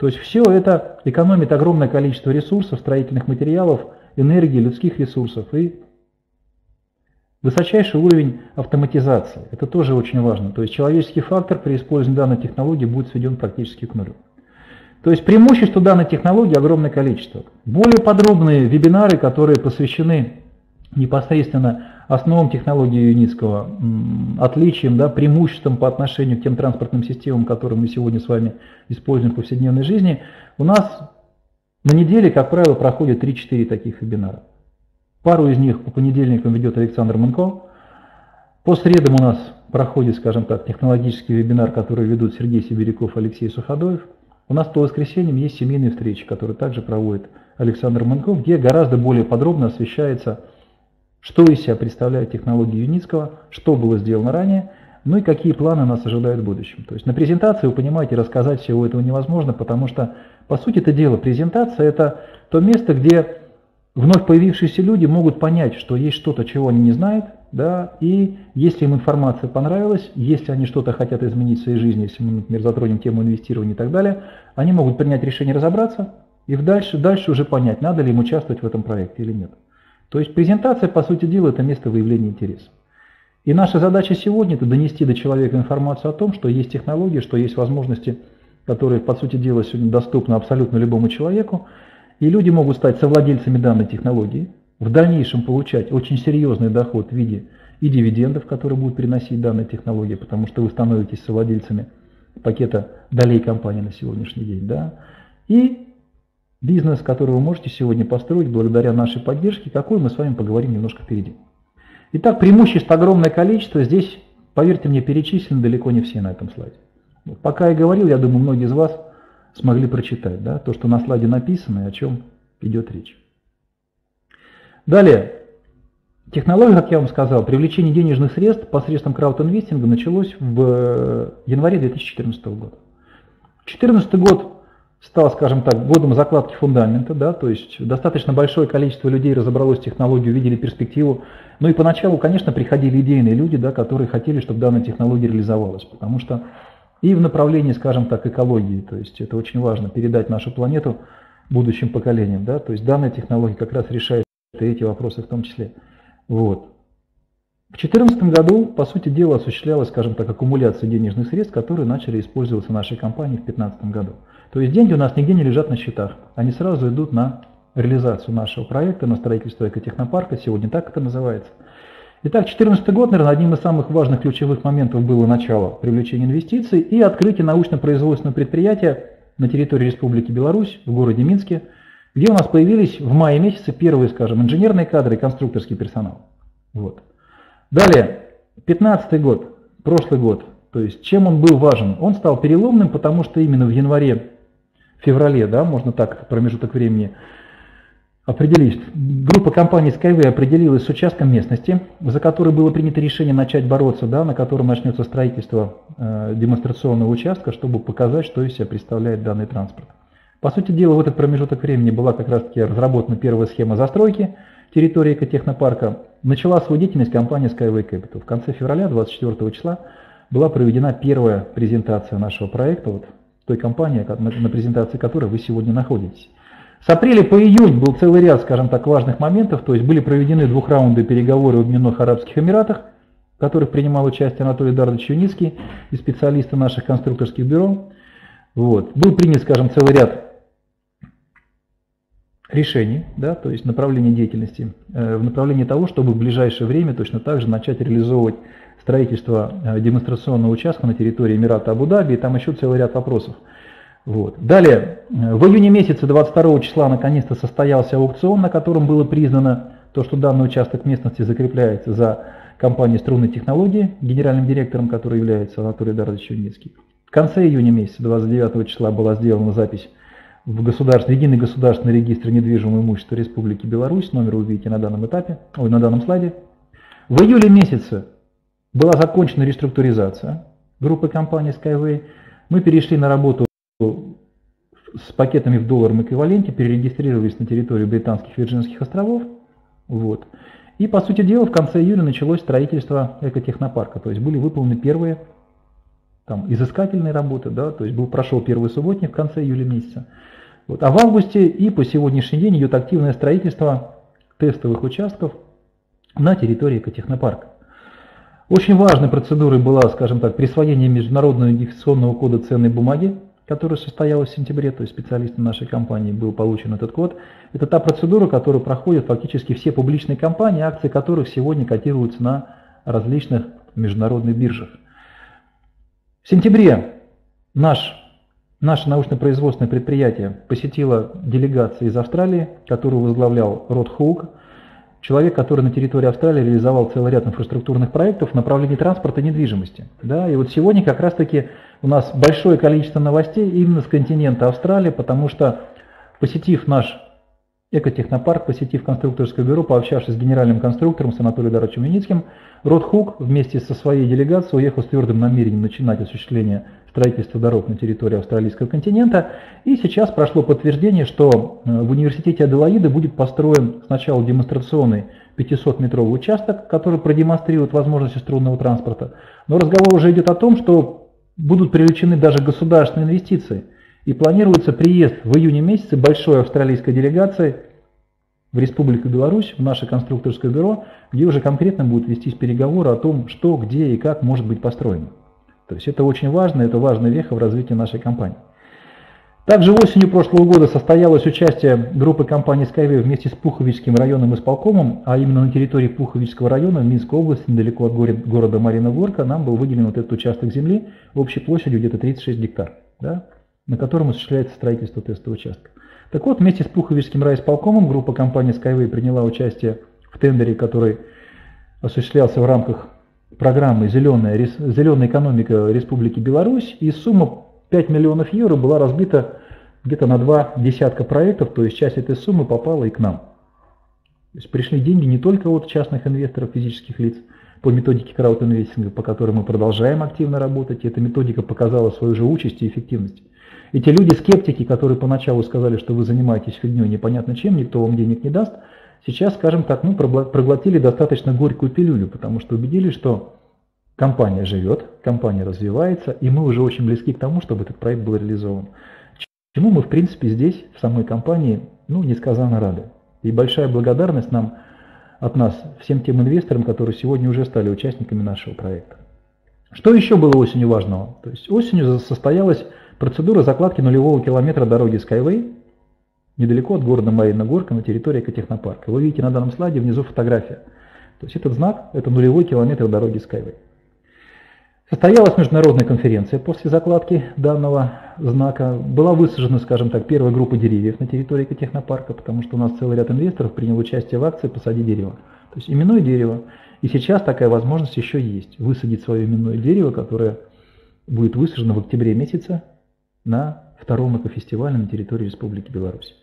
Speaker 1: То есть все это экономит огромное количество ресурсов, строительных материалов, энергии, людских ресурсов и высочайший уровень автоматизации. Это тоже очень важно. То есть человеческий фактор при использовании данной технологии будет сведен практически к нулю. То есть преимуществ данной технологии огромное количество. Более подробные вебинары, которые посвящены непосредственно основам технологии Юницкого, отличиям, да, преимуществам по отношению к тем транспортным системам, которые мы сегодня с вами используем в повседневной жизни, у нас на неделе, как правило, проходит 3-4 таких вебинара. Пару из них по понедельникам ведет Александр Манко. По средам у нас проходит, скажем так, технологический вебинар, который ведут Сергей Сибиряков и Алексей Суходоев. У нас по воскресеньям есть семейные встречи, которые также проводит Александр Манков, где гораздо более подробно освещается, что из себя представляет технология Юницкого, что было сделано ранее, ну и какие планы нас ожидают в будущем. То есть на презентации, вы понимаете, рассказать всего этого невозможно, потому что, по сути это дело, презентация – это то место, где вновь появившиеся люди могут понять, что есть что-то, чего они не знают, да, и если им информация понравилась, если они что-то хотят изменить в своей жизни, если мы, например, затронем тему инвестирования и так далее, они могут принять решение разобраться и дальше, дальше уже понять, надо ли им участвовать в этом проекте или нет. То есть презентация, по сути дела, это место выявления интереса. И наша задача сегодня – это донести до человека информацию о том, что есть технологии, что есть возможности, которые, по сути дела, сегодня доступны абсолютно любому человеку, и люди могут стать совладельцами данной технологии, в дальнейшем получать очень серьезный доход в виде и дивидендов, которые будут приносить данная технология, потому что вы становитесь совладельцами пакета долей компании на сегодняшний день, да, и бизнес, который вы можете сегодня построить благодаря нашей поддержке, какой мы с вами поговорим немножко впереди. Итак, преимуществ огромное количество, здесь, поверьте мне, перечислены далеко не все на этом слайде. Пока я говорил, я думаю, многие из вас смогли прочитать, да, то, что на слайде написано и о чем идет речь. Далее, технология, как я вам сказал, привлечение денежных средств посредством краудинвестинга началось в э, январе 2014 года. 2014 год стал, скажем так, годом закладки фундамента, да, то есть достаточно большое количество людей разобралось в технологию, увидели перспективу. Ну и поначалу, конечно, приходили идейные люди, да, которые хотели, чтобы данная технология реализовалась, потому что и в направлении, скажем так, экологии, то есть это очень важно, передать нашу планету будущим поколениям, да, то есть данная технология как раз решает эти вопросы в том числе. Вот. В 2014 году, по сути дела, осуществлялась, скажем так, аккумуляция денежных средств, которые начали использоваться нашей компанией в 2015 году. То есть деньги у нас нигде не лежат на счетах, они сразу идут на реализацию нашего проекта, на строительство экотехнопарка, сегодня так это называется. Итак, 2014 год, наверное, одним из самых важных ключевых моментов было начало привлечения инвестиций и открытие научно-производственного предприятия на территории Республики Беларусь, в городе Минске, где у нас появились в мае месяце первые, скажем, инженерные кадры и конструкторский персонал. Вот. Далее, 2015 год, прошлый год, то есть чем он был важен? Он стал переломным, потому что именно в январе, феврале, да, можно так, промежуток времени, определились. Группа компаний Skyway определилась с участком местности, за который было принято решение начать бороться, да, на котором начнется строительство э, демонстрационного участка, чтобы показать, что из себя представляет данный транспорт. По сути дела, в этот промежуток времени была как раз-таки разработана первая схема застройки территории экотехнопарка. Начала свою деятельность компания Skyway Capital. В конце февраля, 24 числа, была проведена первая презентация нашего проекта, вот той компании, на презентации которой вы сегодня находитесь. С апреля по июнь был целый ряд, скажем так, важных моментов, то есть были проведены двухраундные переговоры в Объединенных Арабских Эмиратах, в которых принимал участие Анатолий Дардович Юницкий и специалисты наших конструкторских бюро. Вот. Был принят, скажем, целый ряд решений, да, то есть направление деятельности, э, в направлении того, чтобы в ближайшее время точно так же начать реализовывать строительство э, демонстрационного участка на территории Эмирата Абу-Даби, и там еще целый ряд вопросов. Вот. Далее, э, в июне месяце 22 числа наконец-то состоялся аукцион, на котором было признано то, что данный участок местности закрепляется за компанией «Струнные технологии», генеральным директором которой является Анатолий Дардович Юницкий. В конце июня месяца, 29 числа, была сделана запись в государственный, единый государственный регистр недвижимого имущества Республики Беларусь, номер вы видите на данном этапе, ой, на данном слайде. В июле месяце была закончена реструктуризация группы компаний Skyway. Мы перешли на работу с пакетами в долларовом эквиваленте, перерегистрировались на территорию Британских Вирджинских островов. Вот. И, по сути дела, в конце июля началось строительство экотехнопарка. То есть были выполнены первые там, изыскательные работы, да, то есть был, прошел первый субботник в конце июля месяца. Вот. А в августе и по сегодняшний день идет активное строительство тестовых участков на территории экотехнопарка. Очень важной процедурой была, скажем так, присвоение Международного идентификационного кода ценной бумаги которая состоялась в сентябре, то есть специалистам нашей компании был получен этот код. Это та процедура, которую проходят фактически все публичные компании, акции которых сегодня котируются на различных международных биржах. В сентябре наш, наше научно-производственное предприятие посетило делегация из Австралии, которую возглавлял Род Хоук, человек, который на территории Австралии реализовал целый ряд инфраструктурных проектов в направлении транспорта и недвижимости. Да, и вот сегодня как раз-таки у нас большое количество новостей именно с континента Австралии, потому что посетив наш экотехнопарк, посетив конструкторское бюро, пообщавшись с генеральным конструктором, с Анатолием Даровичем Юницким, Род Хук вместе со своей делегацией уехал с твердым намерением начинать осуществление строительства дорог на территории австралийского континента. И сейчас прошло подтверждение, что э, в университете Аделаиды будет построен сначала демонстрационный 500-метровый участок, который продемонстрирует возможности струнного транспорта. Но разговор уже идет о том, что будут привлечены даже государственные инвестиции. И планируется приезд в июне месяце большой австралийской делегации в Республику Беларусь, в наше конструкторское бюро, где уже конкретно будут вестись переговоры о том, что, где и как может быть построено. То есть это очень важно, это важная веха в развитии нашей компании. Также осенью прошлого года состоялось участие группы компании Skyway вместе с Пуховичским районным исполкомом, а именно на территории Пуховичского района в Минской области, недалеко от города Марина Горка, нам был выделен вот этот участок земли общей площадью где-то 36 гектар, да, на котором осуществляется строительство тестового участка. Так вот, вместе с Пуховичским райисполкомом группа компании Skyway приняла участие в тендере, который осуществлялся в рамках программы «Зеленая, зеленая экономика Республики Беларусь», и сумма 5 миллионов евро была разбита где-то на два десятка проектов, то есть часть этой суммы попала и к нам. То есть пришли деньги не только от частных инвесторов, физических лиц, по методике краудинвестинга, по которой мы продолжаем активно работать, и эта методика показала свою же участь и эффективность. Эти люди-скептики, которые поначалу сказали, что вы занимаетесь фигней непонятно чем, никто вам денег не даст, сейчас, скажем так, ну, проглотили достаточно горькую пилюлю, потому что убедились, что компания живет, компания развивается, и мы уже очень близки к тому, чтобы этот проект был реализован. Чему мы, в принципе, здесь, в самой компании, ну, несказанно рады. И большая благодарность нам от нас, всем тем инвесторам, которые сегодня уже стали участниками нашего проекта. Что еще было осенью важного? То есть осенью состоялась процедура закладки нулевого километра дороги Skyway недалеко от города Марина Горка на территории Экотехнопарка. Вы видите на данном слайде внизу фотография. То есть этот знак – это нулевой километр дороги Skyway. Состоялась международная конференция после закладки данного знака. Была высажена, скажем так, первая группа деревьев на территории экотехнопарка, потому что у нас целый ряд инвесторов принял участие в акции «Посади дерево». То есть именное дерево. И сейчас такая возможность еще есть. Высадить свое именное дерево, которое будет высажено в октябре месяце на втором экофестивале на территории Республики Беларусь.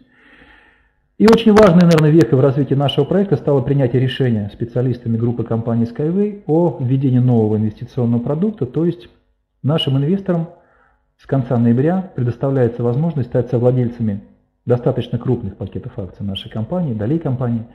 Speaker 1: И очень важной, наверное, вехой в развитии нашего проекта стало принятие решения специалистами группы компании Skyway о введении нового инвестиционного продукта, то есть нашим инвесторам с конца ноября предоставляется возможность стать совладельцами достаточно крупных пакетов акций нашей компании, долей компании,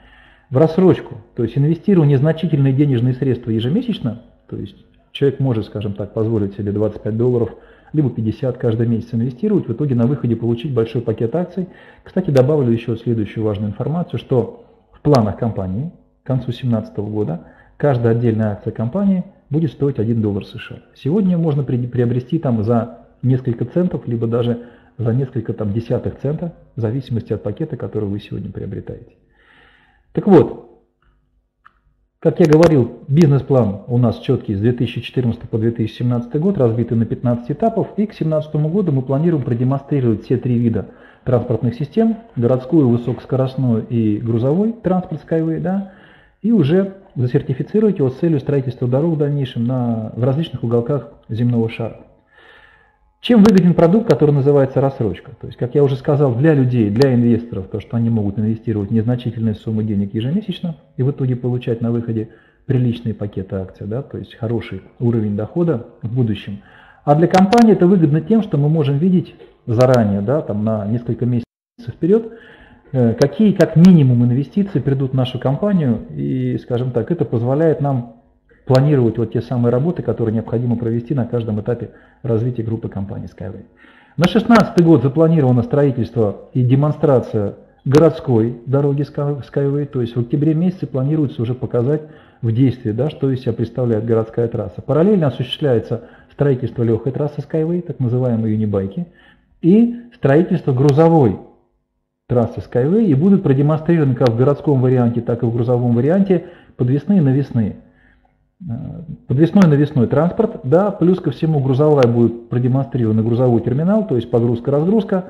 Speaker 1: в рассрочку, то есть инвестируя незначительные денежные средства ежемесячно, то есть человек может, скажем так, позволить себе 25 долларов – либо 50 каждый месяц инвестировать, в итоге на выходе получить большой пакет акций. Кстати, добавлю еще следующую важную информацию, что в планах компании к концу 2017 года каждая отдельная акция компании будет стоить 1 доллар США. Сегодня можно приобрести там за несколько центов, либо даже за несколько там десятых цента, в зависимости от пакета, который вы сегодня приобретаете. Так вот, как я говорил, бизнес-план у нас четкий с 2014 по 2017 год, разбитый на 15 этапов, и к 2017 году мы планируем продемонстрировать все три вида транспортных систем, городскую, высокоскоростную и грузовой транспорт Skyway, да, и уже засертифицировать его с целью строительства дорог в дальнейшем на, в различных уголках земного шара. Чем выгоден продукт, который называется рассрочка? То есть, как я уже сказал, для людей, для инвесторов, то, что они могут инвестировать незначительные суммы денег ежемесячно и в итоге получать на выходе приличные пакеты акций, да, то есть хороший уровень дохода в будущем. А для компании это выгодно тем, что мы можем видеть заранее, да, там на несколько месяцев вперед, э, какие как минимум инвестиции придут в нашу компанию, и, скажем так, это позволяет нам планировать вот те самые работы, которые необходимо провести на каждом этапе развития группы компании Skyway. На 2016 год запланировано строительство и демонстрация городской дороги Skyway, то есть в октябре месяце планируется уже показать в действии, да, что из себя представляет городская трасса. Параллельно осуществляется строительство легкой трассы Skyway, так называемые юнибайки, и строительство грузовой трассы Skyway, и будут продемонстрированы как в городском варианте, так и в грузовом варианте подвесные и навесные. Подвесной навесной транспорт, да, плюс ко всему грузовая будет продемонстрирована грузовой терминал, то есть погрузка-разгрузка.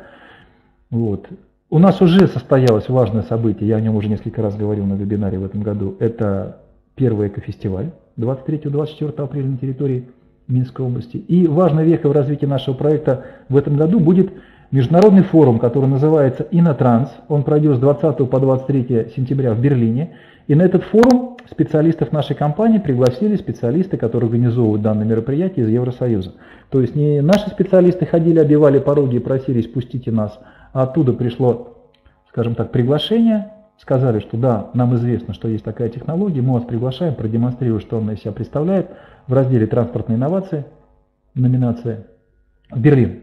Speaker 1: Вот. У нас уже состоялось важное событие, я о нем уже несколько раз говорил на вебинаре в этом году, это первый экофестиваль 23-24 апреля на территории Минской области. И важной вехой в развитии нашего проекта в этом году будет международный форум, который называется «Инотранс». Он пройдет с 20 по 23 сентября в Берлине. И на этот форум специалистов нашей компании пригласили специалисты, которые организовывают данное мероприятие из Евросоюза. То есть не наши специалисты ходили, обивали пороги и просили спустите нас, а оттуда пришло, скажем так, приглашение, сказали, что да, нам известно, что есть такая технология, мы вас приглашаем продемонстрировать, что она из себя представляет в разделе «Транспортные инновации», номинация «Берлин».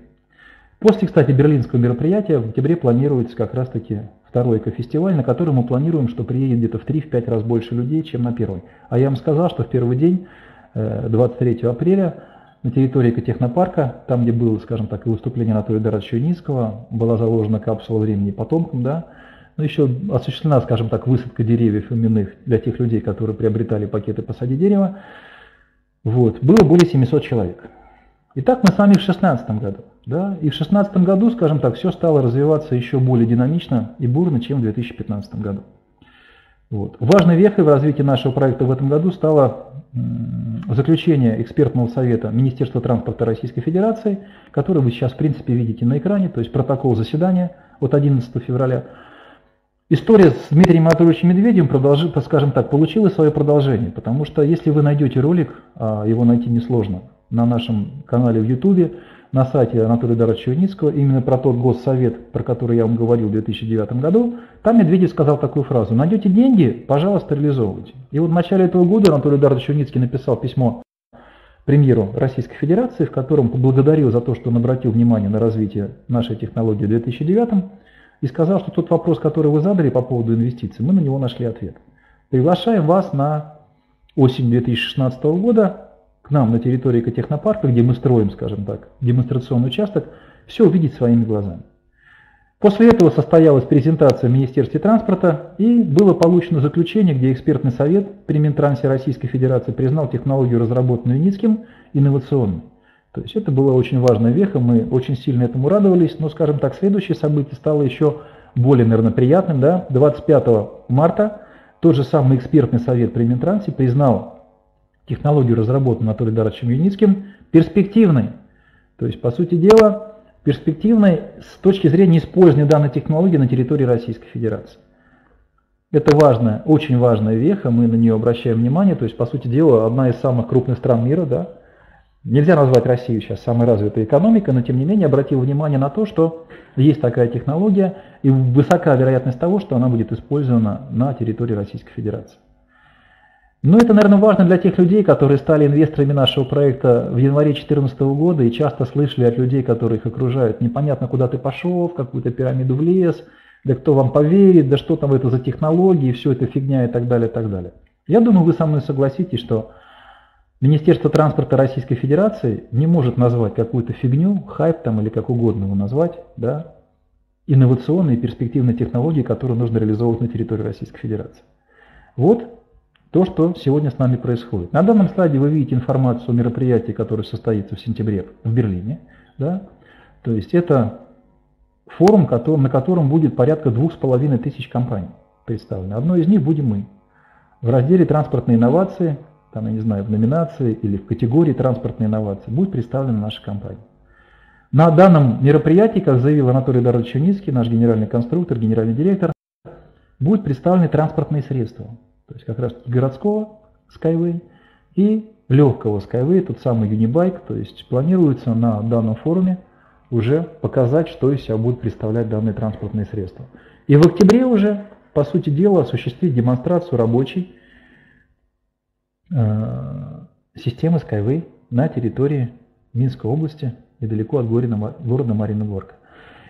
Speaker 1: После, кстати, берлинского мероприятия в октябре планируется как раз-таки второй экофестиваль, на который мы планируем, что приедет где-то в 3-5 раз больше людей, чем на первый. А я вам сказал, что в первый день, 23 э, апреля, на территории экотехнопарка, там, где было, скажем так, и выступление Анатолия Даровича Юницкого, была заложена капсула времени потомкам, да, но еще осуществлена, скажем так, высадка деревьев именных для тех людей, которые приобретали пакеты «Посади дерево». Вот, было более 700 человек. Итак, мы с вами в 2016 году. Да? И в 2016 году, скажем так, все стало развиваться еще более динамично и бурно, чем в 2015 году. Вот. Важной вехой в развитии нашего проекта в этом году стало заключение экспертного совета Министерства транспорта Российской Федерации, который вы сейчас в принципе видите на экране, то есть протокол заседания от 11 февраля. История с Дмитрием Анатольевичем Медведевым, продолжи, скажем так, получила свое продолжение, потому что если вы найдете ролик, а его найти несложно, на нашем канале в YouTube, на сайте Анатолия Даровича Юницкого, именно про тот госсовет, про который я вам говорил в 2009 году, там Медведев сказал такую фразу «Найдете деньги, пожалуйста, реализовывайте». И вот в начале этого года Анатолий Дарович Юницкий написал письмо премьеру Российской Федерации, в котором поблагодарил за то, что он обратил внимание на развитие нашей технологии в 2009 и сказал, что тот вопрос, который вы задали по поводу инвестиций, мы на него нашли ответ. Приглашаем вас на осень 2016 года нам на территории экотехнопарка, где мы строим, скажем так, демонстрационный участок, все увидеть своими глазами. После этого состоялась презентация в Министерстве транспорта и было получено заключение, где экспертный совет при Минтрансе Российской Федерации признал технологию, разработанную Ницким, инновационной. То есть это была очень важная веха, мы очень сильно этому радовались, но, скажем так, следующее событие стало еще более, наверное, приятным. Да? 25 марта тот же самый экспертный совет при Минтрансе признал технологию, разработанную Анатолием Даровичем Юницким, перспективной. То есть, по сути дела, перспективной с точки зрения использования данной технологии на территории Российской Федерации. Это важная, очень важная веха, мы на нее обращаем внимание, то есть, по сути дела, одна из самых крупных стран мира, да, Нельзя назвать Россию сейчас самой развитой экономикой, но тем не менее обратил внимание на то, что есть такая технология и высока вероятность того, что она будет использована на территории Российской Федерации. Но это, наверное, важно для тех людей, которые стали инвесторами нашего проекта в январе 2014 года и часто слышали от людей, которые их окружают, непонятно, куда ты пошел, в какую-то пирамиду влез, да кто вам поверит, да что там это за технологии, все это фигня и так далее, и так далее. Я думаю, вы со мной согласитесь, что Министерство транспорта Российской Федерации не может назвать какую-то фигню, хайп там или как угодно его назвать, да, инновационные перспективные технологии, которые нужно реализовывать на территории Российской Федерации. Вот то, что сегодня с нами происходит. На данном слайде вы видите информацию о мероприятии, которое состоится в сентябре в Берлине. Да? То есть это форум, на котором будет порядка двух с половиной тысяч компаний представлены. Одной из них будем мы. В разделе «Транспортные инновации», там, я не знаю, в номинации или в категории «Транспортные инновации» будет представлена наша компания. На данном мероприятии, как заявил Анатолий Дарович Юницкий, наш генеральный конструктор, генеральный директор, будут представлены транспортные средства то есть как раз городского Skyway и легкого Skyway, тот самый Unibike, то есть планируется на данном форуме уже показать, что из себя будут представлять данные транспортные средства. И в октябре уже, по сути дела, осуществить демонстрацию рабочей э, системы Skyway на территории Минской области, недалеко от города, Мариногорка.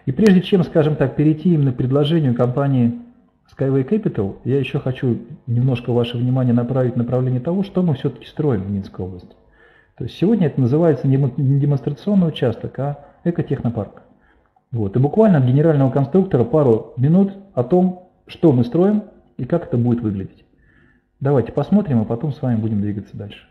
Speaker 1: И прежде чем, скажем так, перейти именно к предложению компании Skyway Capital, я еще хочу немножко ваше внимание направить в направлении того, что мы все-таки строим в Минской области. То есть сегодня это называется не демонстрационный участок, а экотехнопарк. Вот. И буквально от генерального конструктора пару минут о том, что мы строим и как это будет выглядеть. Давайте посмотрим, а потом с вами будем двигаться дальше.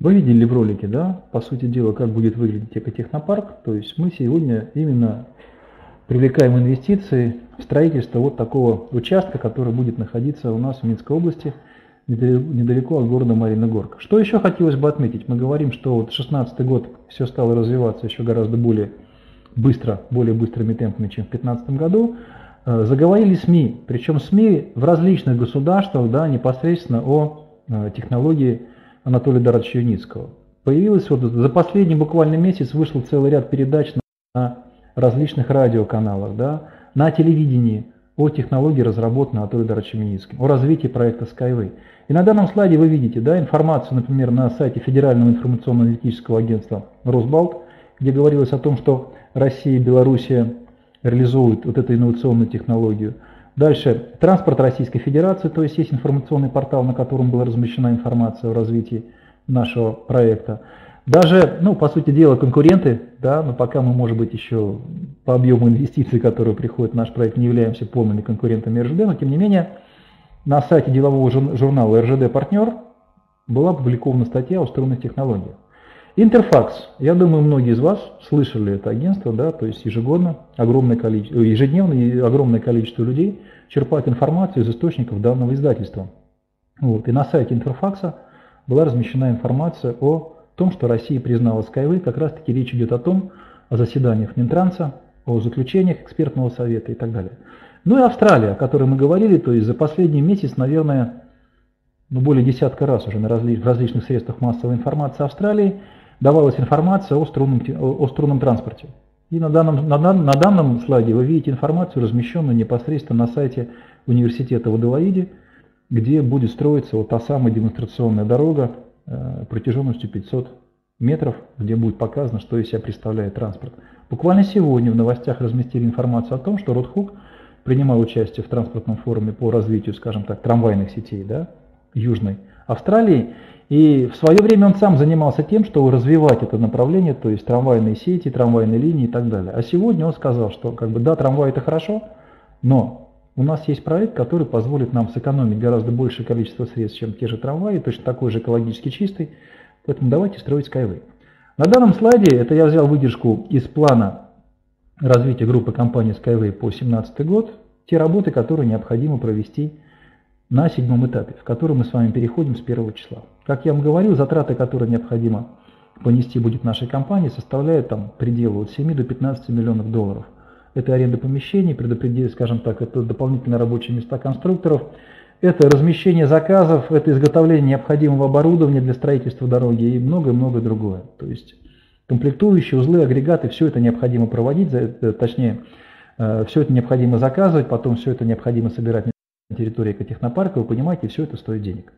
Speaker 1: Вы видели в ролике, да, по сути дела, как будет выглядеть экотехнопарк. То есть мы сегодня именно привлекаем инвестиции в строительство вот такого участка, который будет находиться у нас в Минской области, недалеко от города Марина. Что еще хотелось бы отметить? Мы говорим, что вот 16 год все стало развиваться еще гораздо более быстро, более быстрыми темпами, чем в 2015 году. Э, заговорили СМИ, причем СМИ в различных государствах, да, непосредственно о э, технологии Анатолия Даровича Юницкого. Появилось вот за последний буквально месяц вышел целый ряд передач на различных радиоканалах, да, на телевидении о технологии, разработанной Анатолием Даровичем Юницким, о развитии проекта Skyway. И на данном слайде вы видите да, информацию, например, на сайте Федерального информационно-аналитического агентства Росбалт, где говорилось о том, что Россия и Белоруссия реализуют вот эту инновационную технологию. Дальше транспорт Российской Федерации, то есть есть информационный портал, на котором была размещена информация о развитии нашего проекта. Даже, ну, по сути дела, конкуренты, да, но пока мы, может быть, еще по объему инвестиций, которые приходят в наш проект, не являемся полными конкурентами РЖД, но тем не менее на сайте делового журнала РЖД «Партнер» была опубликована статья о струнных технологиях. Интерфакс. Я думаю, многие из вас слышали это агентство, да, то есть ежегодно огромное количество, ежедневно огромное количество людей черпает информацию из источников данного издательства. Вот. И на сайте Интерфакса была размещена информация о том, что Россия признала Skyway. Как раз таки речь идет о том, о заседаниях Минтранса, о заключениях экспертного совета и так далее. Ну и Австралия, о которой мы говорили, то есть за последний месяц, наверное, ну, более десятка раз уже на разли, в различных средствах массовой информации Австралии – давалась информация о струнном, о струнном транспорте. И на данном, на, на данном слайде вы видите информацию, размещенную непосредственно на сайте университета в Аделаиде, где будет строиться вот та самая демонстрационная дорога э, протяженностью 500 метров, где будет показано, что из себя представляет транспорт. Буквально сегодня в новостях разместили информацию о том, что Ротхук принимал участие в транспортном форуме по развитию, скажем так, трамвайных сетей да, Южной Австралии, и в свое время он сам занимался тем, чтобы развивать это направление, то есть трамвайные сети, трамвайные линии и так далее. А сегодня он сказал, что как бы да, трамвай это хорошо, но у нас есть проект, который позволит нам сэкономить гораздо большее количество средств, чем те же трамваи, точно такой же экологически чистый, поэтому давайте строить Skyway. На данном слайде, это я взял выдержку из плана развития группы компании Skyway по 2017 год, те работы, которые необходимо провести на седьмом этапе, в который мы с вами переходим с первого числа. Как я вам говорил, затраты, которые необходимо понести будет нашей компании, составляют там пределы от 7 до 15 миллионов долларов. Это аренда помещений, предопределение, скажем так, это дополнительные рабочие места конструкторов, это размещение заказов, это изготовление необходимого оборудования для строительства дороги и многое-многое другое. То есть комплектующие, узлы, агрегаты, все это необходимо проводить, э, точнее, э, все это необходимо заказывать, потом все это необходимо собирать на территории экотехнопарка, вы понимаете, все это стоит денег.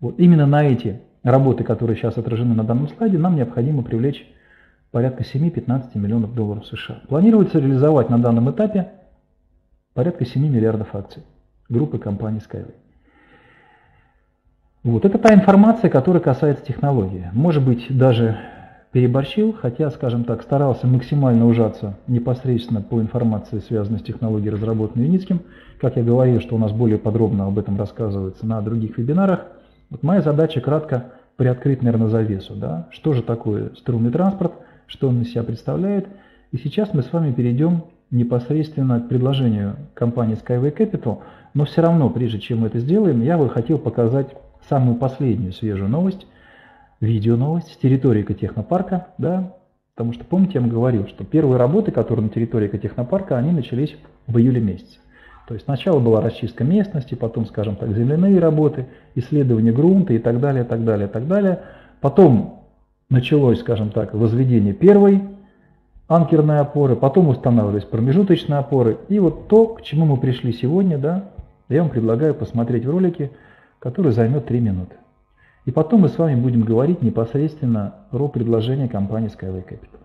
Speaker 1: Вот именно на эти работы, которые сейчас отражены на данном слайде, нам необходимо привлечь порядка 7-15 миллионов долларов США. Планируется реализовать на данном этапе порядка 7 миллиардов акций группы компании Skyway. Вот это та информация, которая касается технологии. Может быть, даже переборщил, хотя, скажем так, старался максимально ужаться непосредственно по информации, связанной с технологией, разработанной Юницким. Как я говорил, что у нас более подробно об этом рассказывается на других вебинарах. Вот моя задача кратко приоткрыть, наверное, завесу. Да? Что же такое струнный транспорт, что он из себя представляет. И сейчас мы с вами перейдем непосредственно к предложению компании Skyway Capital, но все равно, прежде чем мы это сделаем, я бы хотел показать самую последнюю свежую новость – видео новость с территории экотехнопарка, да, потому что, помните, я вам говорил, что первые работы, которые на территории экотехнопарка, они начались в июле месяце. То есть сначала была расчистка местности, потом, скажем так, земляные работы, исследование грунта и так далее, так далее, так далее. Потом началось, скажем так, возведение первой анкерной опоры, потом устанавливались промежуточные опоры. И вот то, к чему мы пришли сегодня, да, я вам предлагаю посмотреть в ролике, который займет 3 минуты. И потом мы с вами будем говорить непосредственно про предложение компании Skyway Capital.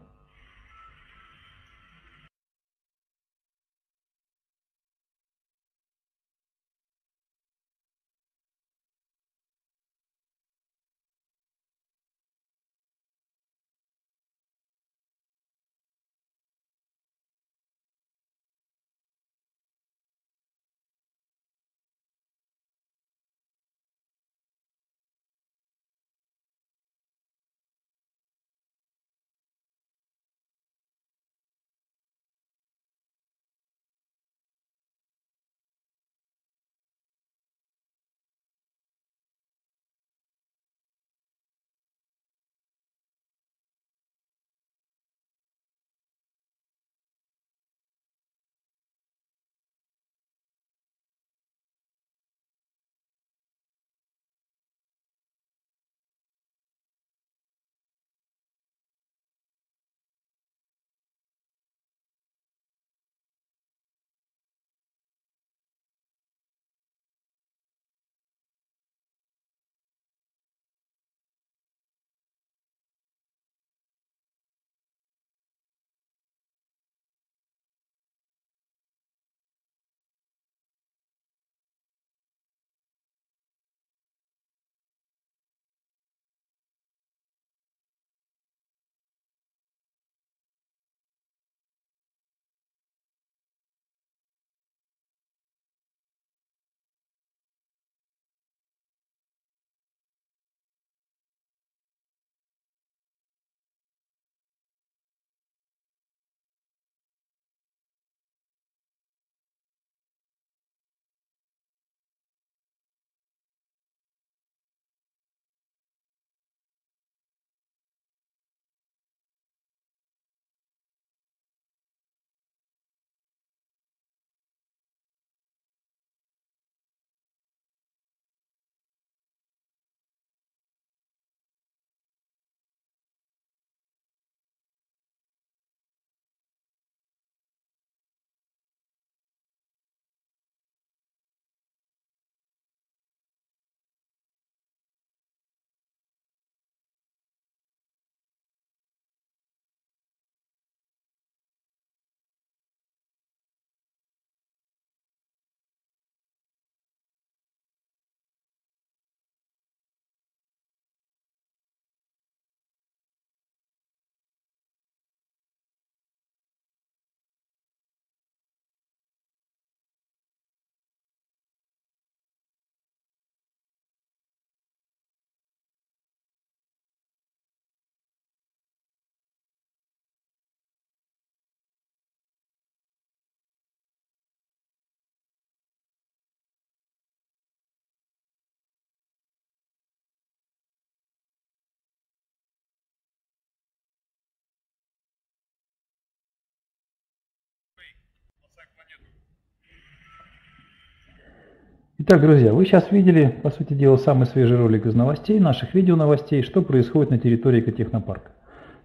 Speaker 1: Итак, друзья, вы сейчас видели, по сути дела, самый свежий ролик из новостей, наших видео новостей, что происходит на территории экотехнопарка.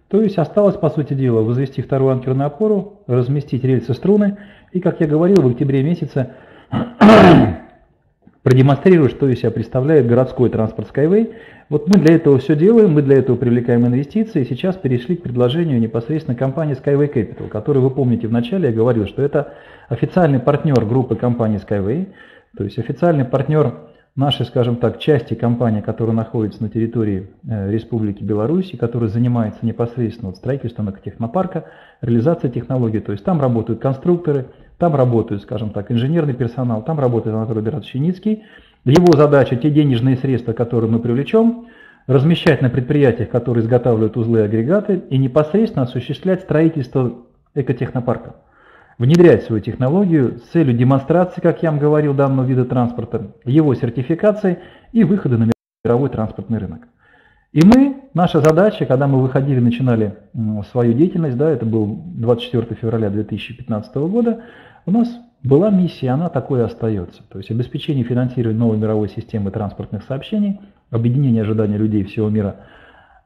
Speaker 1: То есть осталось, по сути дела, возвести вторую анкерную опору, разместить рельсы струны и, как я говорил, в октябре месяце <clears throat> продемонстрировать, что из себя представляет городской транспорт Skyway. Вот мы для этого все делаем, мы для этого привлекаем инвестиции. Сейчас перешли к предложению непосредственно компании Skyway Capital, которую вы помните в начале, я говорил, что это официальный партнер группы компании Skyway, то есть официальный партнер нашей, скажем так, части компании, которая находится на территории э, Республики Беларусь и которая занимается непосредственно вот строительством технопарка, реализацией технологий. То есть там работают конструкторы, там работают, скажем так, инженерный персонал, там работает Анатолий Бератович Яницкий. Его задача те денежные средства, которые мы привлечем, размещать на предприятиях, которые изготавливают узлы и агрегаты, и непосредственно осуществлять строительство экотехнопарка внедрять свою технологию с целью демонстрации, как я вам говорил, данного вида транспорта, его сертификации и выхода на мировой транспортный рынок. И мы, наша задача, когда мы выходили, начинали свою деятельность, да, это был 24 февраля 2015 года, у нас была миссия, она такой и остается. То есть обеспечение финансирования новой мировой системы транспортных сообщений, объединение ожиданий людей всего мира –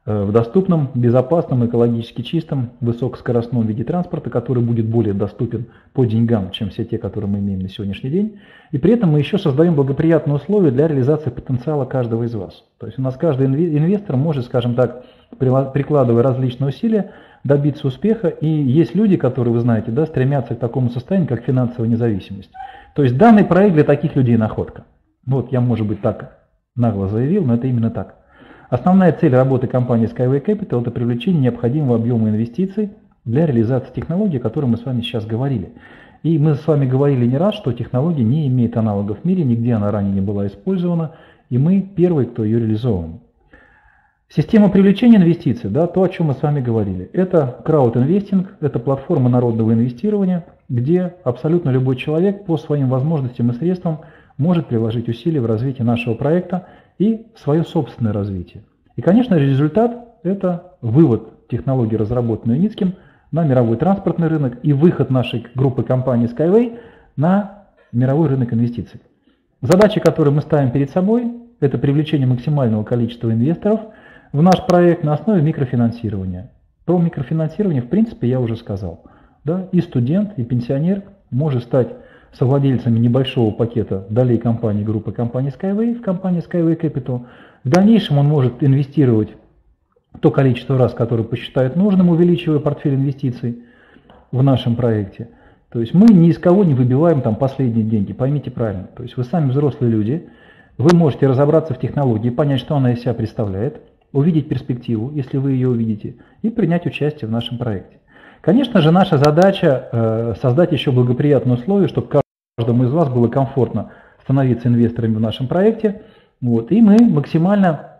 Speaker 1: в доступном, безопасном, экологически чистом, высокоскоростном виде транспорта, который будет более доступен по деньгам, чем все те, которые мы имеем на сегодняшний день. И при этом мы еще создаем благоприятные условия для реализации потенциала каждого из вас. То есть у нас каждый инвестор может, скажем так, прикладывая различные усилия, добиться успеха. И есть люди, которые, вы знаете, да, стремятся к такому состоянию, как финансовая независимость. То есть данный проект для таких людей находка. Вот я, может быть, так нагло заявил, но это именно так. Основная цель работы компании Skyway Capital – это привлечение необходимого объема инвестиций для реализации технологий, о которой мы с вами сейчас говорили. И мы с вами говорили не раз, что технология не имеет аналогов в мире, нигде она ранее не была использована, и мы первые, кто ее реализовываем. Система привлечения инвестиций, да, то, о чем мы с вами говорили, это краудинвестинг, это платформа народного инвестирования, где абсолютно любой человек по своим возможностям и средствам может приложить усилия в развитии нашего проекта и свое собственное развитие. И, конечно, результат – это вывод технологий, разработанной Ницким, на мировой транспортный рынок и выход нашей группы компаний Skyway на мировой рынок инвестиций. Задачи, которые мы ставим перед собой, это привлечение максимального количества инвесторов в наш проект на основе микрофинансирования. Про микрофинансирование, в принципе, я уже сказал. Да? И студент, и пенсионер может стать совладельцами небольшого пакета долей компании группы компании Skyway в компании Skyway Capital. В дальнейшем он может инвестировать то количество раз, которое посчитает нужным, увеличивая портфель инвестиций в нашем проекте. То есть мы ни из кого не выбиваем там последние деньги, поймите правильно. То есть вы сами взрослые люди, вы можете разобраться в технологии, понять, что она из себя представляет, увидеть перспективу, если вы ее увидите, и принять участие в нашем проекте. Конечно же, наша задача э, создать еще благоприятные условия, чтобы каждому из вас было комфортно становиться инвесторами в нашем проекте. Вот, и мы максимально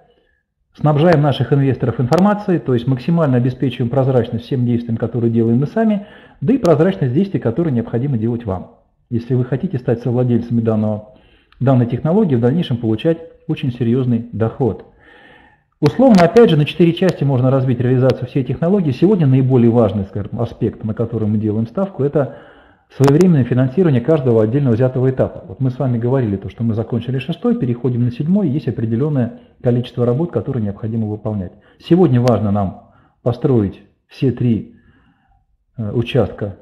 Speaker 1: снабжаем наших инвесторов информацией, то есть максимально обеспечиваем прозрачность всем действиям, которые делаем мы сами, да и прозрачность действий, которые необходимо делать вам. Если вы хотите стать совладельцами данного, данной технологии, в дальнейшем получать очень серьезный доход. Условно, опять же, на четыре части можно разбить реализацию всей технологии. Сегодня наиболее важный скажем, аспект, на который мы делаем ставку, это своевременное финансирование каждого отдельно взятого этапа. Вот мы с вами говорили, то, что мы закончили шестой, переходим на седьмой, есть определенное количество работ, которые необходимо выполнять. Сегодня важно нам построить все три э, участка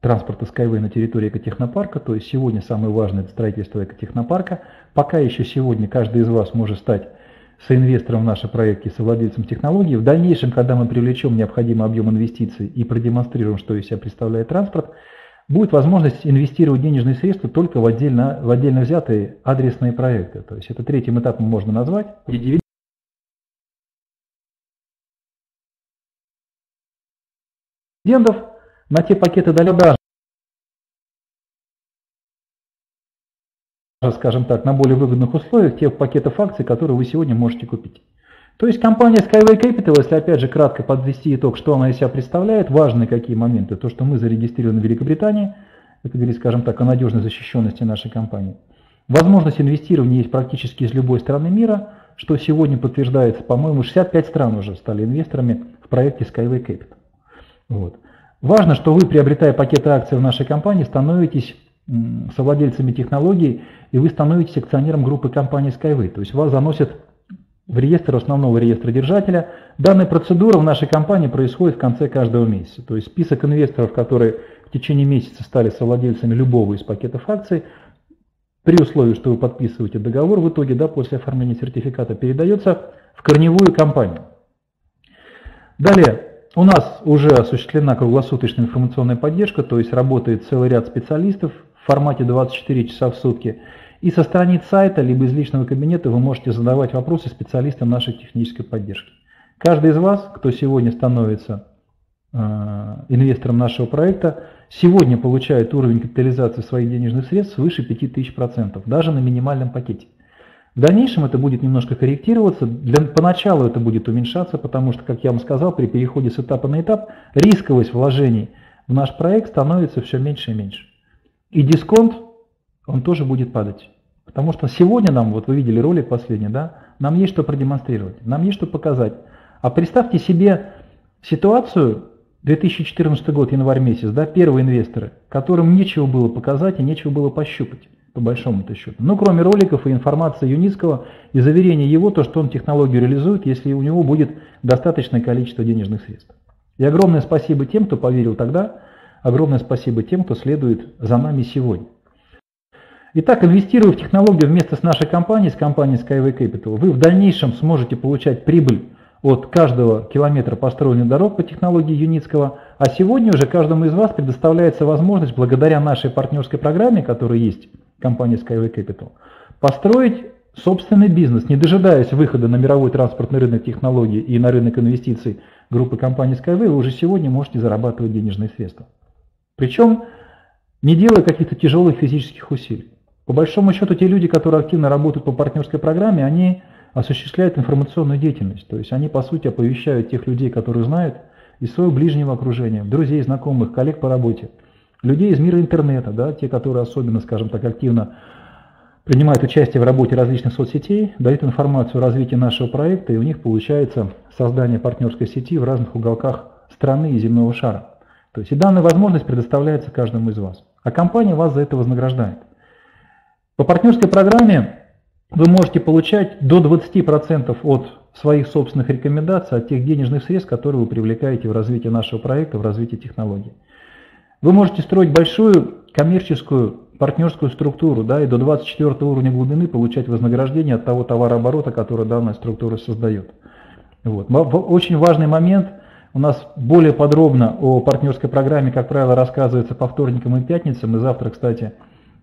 Speaker 1: транспорта Skyway на территории экотехнопарка, то есть сегодня самое важное это строительство экотехнопарка. Пока еще сегодня каждый из вас может стать соинвестором в наши проекты, совладельцем технологии. В дальнейшем, когда мы привлечем необходимый объем инвестиций и продемонстрируем, что из себя представляет транспорт, будет возможность инвестировать денежные средства только в отдельно, в отдельно взятые адресные проекты. То есть это третьим этапом можно назвать. И дивидендов на те пакеты доля скажем так, на более выгодных условиях тех пакетов акций, которые вы сегодня можете купить. То есть компания Skyway Capital, если опять же кратко подвести итог, что она из себя представляет, важные какие моменты, то, что мы зарегистрированы в Великобритании, это говорит, скажем так, о надежной защищенности нашей компании. Возможность инвестирования есть практически из любой страны мира, что сегодня подтверждается, по-моему, 65 стран уже стали инвесторами в проекте Skyway Capital. Вот. Важно, что вы, приобретая пакеты акций в нашей компании, становитесь совладельцами технологий, и вы становитесь акционером группы компании Skyway. То есть вас заносят в реестр основного реестра держателя. Данная процедура в нашей компании происходит в конце каждого месяца. То есть список инвесторов, которые в течение месяца стали совладельцами любого из пакетов акций, при условии, что вы подписываете договор, в итоге да, после оформления сертификата передается в корневую компанию. Далее, у нас уже осуществлена круглосуточная информационная поддержка, то есть работает целый ряд специалистов в формате 24 часа в сутки. И со страниц сайта, либо из личного кабинета вы можете задавать вопросы специалистам нашей технической поддержки. Каждый из вас, кто сегодня становится э, инвестором нашего проекта, сегодня получает уровень капитализации своих денежных средств свыше 5000%, даже на минимальном пакете. В дальнейшем это будет немножко корректироваться, для, поначалу это будет уменьшаться, потому что, как я вам сказал, при переходе с этапа на этап рисковость вложений в наш проект становится все меньше и меньше. И дисконт, он тоже будет падать. Потому что сегодня нам, вот вы видели ролик последний, да, нам есть что продемонстрировать, нам есть что показать. А представьте себе ситуацию, 2014 год, январь месяц, да, первые инвесторы, которым нечего было показать и нечего было пощупать по большому-то счету. Ну, кроме роликов и информации Юницкого и заверения его, то, что он технологию реализует, если у него будет достаточное количество денежных средств. И огромное спасибо тем, кто поверил тогда, огромное спасибо тем, кто следует за нами сегодня. Итак, инвестируя в технологию вместе с нашей компанией, с компанией Skyway Capital, вы в дальнейшем сможете получать прибыль от каждого километра построенных дорог по технологии Юницкого, а сегодня уже каждому из вас предоставляется возможность, благодаря нашей партнерской программе, которая есть компании Skyway Capital, построить собственный бизнес, не дожидаясь выхода на мировой транспортный рынок технологий и на рынок инвестиций группы компании Skyway, вы уже сегодня можете зарабатывать денежные средства. Причем не делая каких-то тяжелых физических усилий. По большому счету, те люди, которые активно работают по партнерской программе, они осуществляют информационную деятельность. То есть они, по сути, оповещают тех людей, которые знают, из своего ближнего окружения, друзей, знакомых, коллег по работе – людей из мира интернета, да, те, которые особенно, скажем так, активно принимают участие в работе различных соцсетей, дают информацию о развитии нашего проекта, и у них получается создание партнерской сети в разных уголках страны и земного шара. То есть и данная возможность предоставляется каждому из вас. А компания вас за это вознаграждает. По партнерской программе вы можете получать до 20% от своих собственных рекомендаций, от тех денежных средств, которые вы привлекаете в развитие нашего проекта, в развитие технологий. Вы можете строить большую коммерческую партнерскую структуру, да, и до 24 уровня глубины получать вознаграждение от того товарооборота, который данная структура создает. Вот. Очень важный момент, у нас более подробно о партнерской программе, как правило, рассказывается по вторникам и пятницам, и завтра, кстати,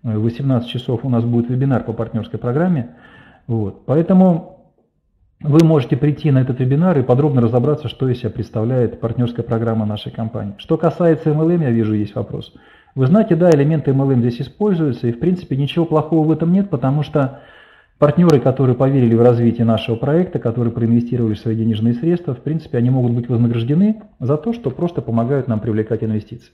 Speaker 1: в 18 часов у нас будет вебинар по партнерской программе. Вот. Поэтому вы можете прийти на этот вебинар и подробно разобраться, что из себя представляет партнерская программа нашей компании. Что касается MLM, я вижу, есть вопрос. Вы знаете, да, элементы MLM здесь используются, и в принципе ничего плохого в этом нет, потому что партнеры, которые поверили в развитие нашего проекта, которые проинвестировали свои денежные средства, в принципе, они могут быть вознаграждены за то, что просто помогают нам привлекать инвестиции.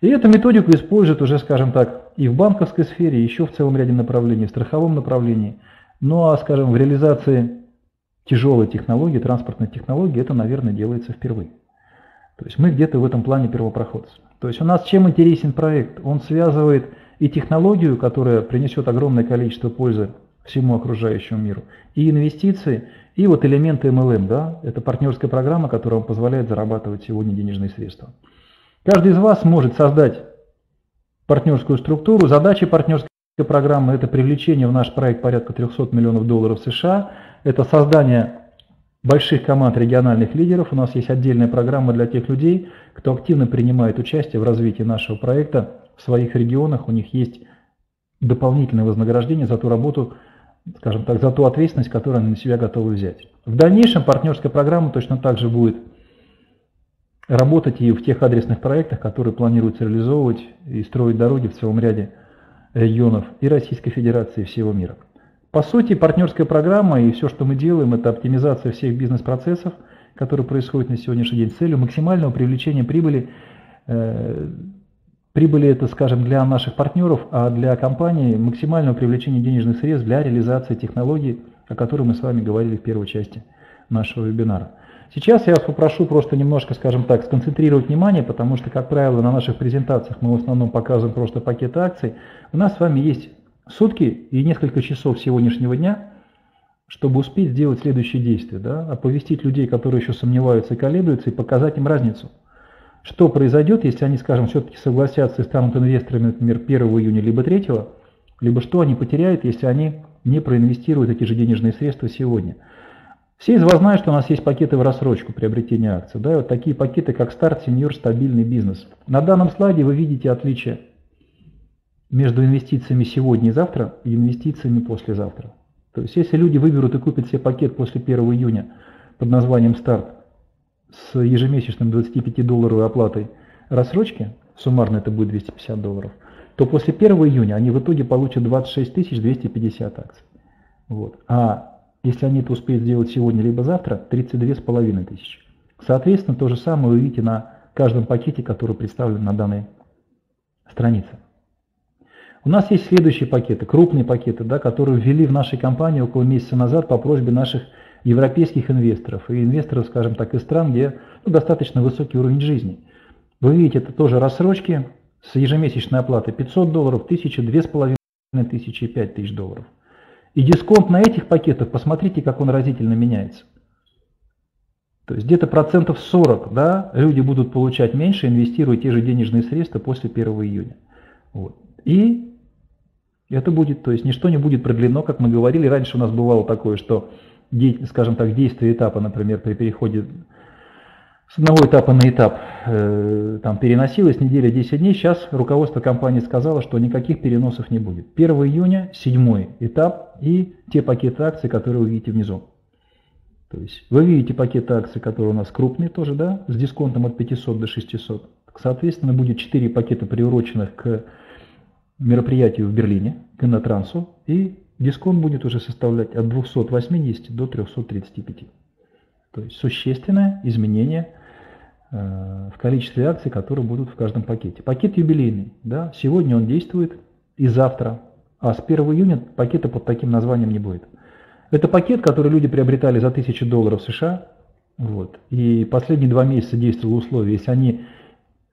Speaker 1: И эту методику используют уже, скажем так, и в банковской сфере, и еще в целом ряде направлений, в страховом направлении. Ну а, скажем, в реализации тяжелой технологии, транспортной технологии, это, наверное, делается впервые. То есть мы где-то в этом плане первопроходцы. То есть у нас чем интересен проект? Он связывает и технологию, которая принесет огромное количество пользы всему окружающему миру, и инвестиции, и вот элементы MLM, да, это партнерская программа, которая вам позволяет зарабатывать сегодня денежные средства. Каждый из вас может создать партнерскую структуру. Задача партнерской программы – это привлечение в наш проект порядка 300 миллионов долларов США, это создание больших команд региональных лидеров. У нас есть отдельная программа для тех людей, кто активно принимает участие в развитии нашего проекта в своих регионах. У них есть дополнительное вознаграждение за ту работу, скажем так, за ту ответственность, которую они на себя готовы взять. В дальнейшем партнерская программа точно так же будет работать и в тех адресных проектах, которые планируется реализовывать и строить дороги в целом ряде регионов и Российской Федерации и всего мира. По сути, партнерская программа и все, что мы делаем, это оптимизация всех бизнес-процессов, которые происходят на сегодняшний день с целью максимального привлечения прибыли. Прибыли это, скажем, для наших партнеров, а для компании максимального привлечения денежных средств для реализации технологий, о которых мы с вами говорили в первой части нашего вебинара. Сейчас я вас попрошу просто немножко, скажем так, сконцентрировать внимание, потому что, как правило, на наших презентациях мы в основном показываем просто пакеты акций. У нас с вами есть сутки и несколько часов сегодняшнего дня, чтобы успеть сделать следующие действия. Да? Оповестить людей, которые еще сомневаются и колеблются, и показать им разницу. Что произойдет, если они, скажем, все-таки согласятся и станут инвесторами, например, 1 июня, либо 3, либо что они потеряют, если они не проинвестируют эти же денежные средства сегодня. Все из вас знают, что у нас есть пакеты в рассрочку приобретения акций. Да, вот такие пакеты, как старт, сеньор, стабильный бизнес. На данном слайде вы видите отличие между инвестициями сегодня и завтра и инвестициями послезавтра. То есть, если люди выберут и купят себе пакет после 1 июня под названием «Старт» с ежемесячным 25-долларовой оплатой рассрочки, суммарно это будет 250 долларов, то после 1 июня они в итоге получат 26 250 акций. Вот. А если они это успеют сделать сегодня либо завтра, 32,5 тысячи. Соответственно, то же самое вы видите на каждом пакете, который представлен на данной странице. У нас есть следующие пакеты, крупные пакеты, да, которые ввели в нашей компании около месяца назад по просьбе наших европейских инвесторов и инвесторов, скажем так, из стран, где ну, достаточно высокий уровень жизни. Вы видите, это тоже рассрочки с ежемесячной оплатой 500 долларов, 1000, 2500 и 5000 долларов. И дисконт на этих пакетах, посмотрите, как он разительно меняется. То есть где-то процентов 40 да, люди будут получать меньше, инвестируя те же денежные средства после 1 июня. Вот. И это будет, то есть ничто не будет продлено, как мы говорили. Раньше у нас бывало такое, что, скажем так, действие этапа, например, при переходе с одного этапа на этап э, там переносилось неделя 10 дней. Сейчас руководство компании сказало, что никаких переносов не будет. 1 июня, седьмой этап и те пакеты акций, которые вы видите внизу. То есть вы видите пакеты акций, которые у нас крупные тоже, да, с дисконтом от 500 до 600. Соответственно, будет 4 пакета, приуроченных к мероприятию в Берлине, к Иннотрансу, и дисконт будет уже составлять от 280 до 335. То есть существенное изменение – Э, в количестве акций, которые будут в каждом пакете. Пакет юбилейный, да, сегодня он действует и завтра, а с 1 июня пакета под таким названием не будет. Это пакет, который люди приобретали за 1000 долларов США, вот, и последние два месяца действовало условие, если они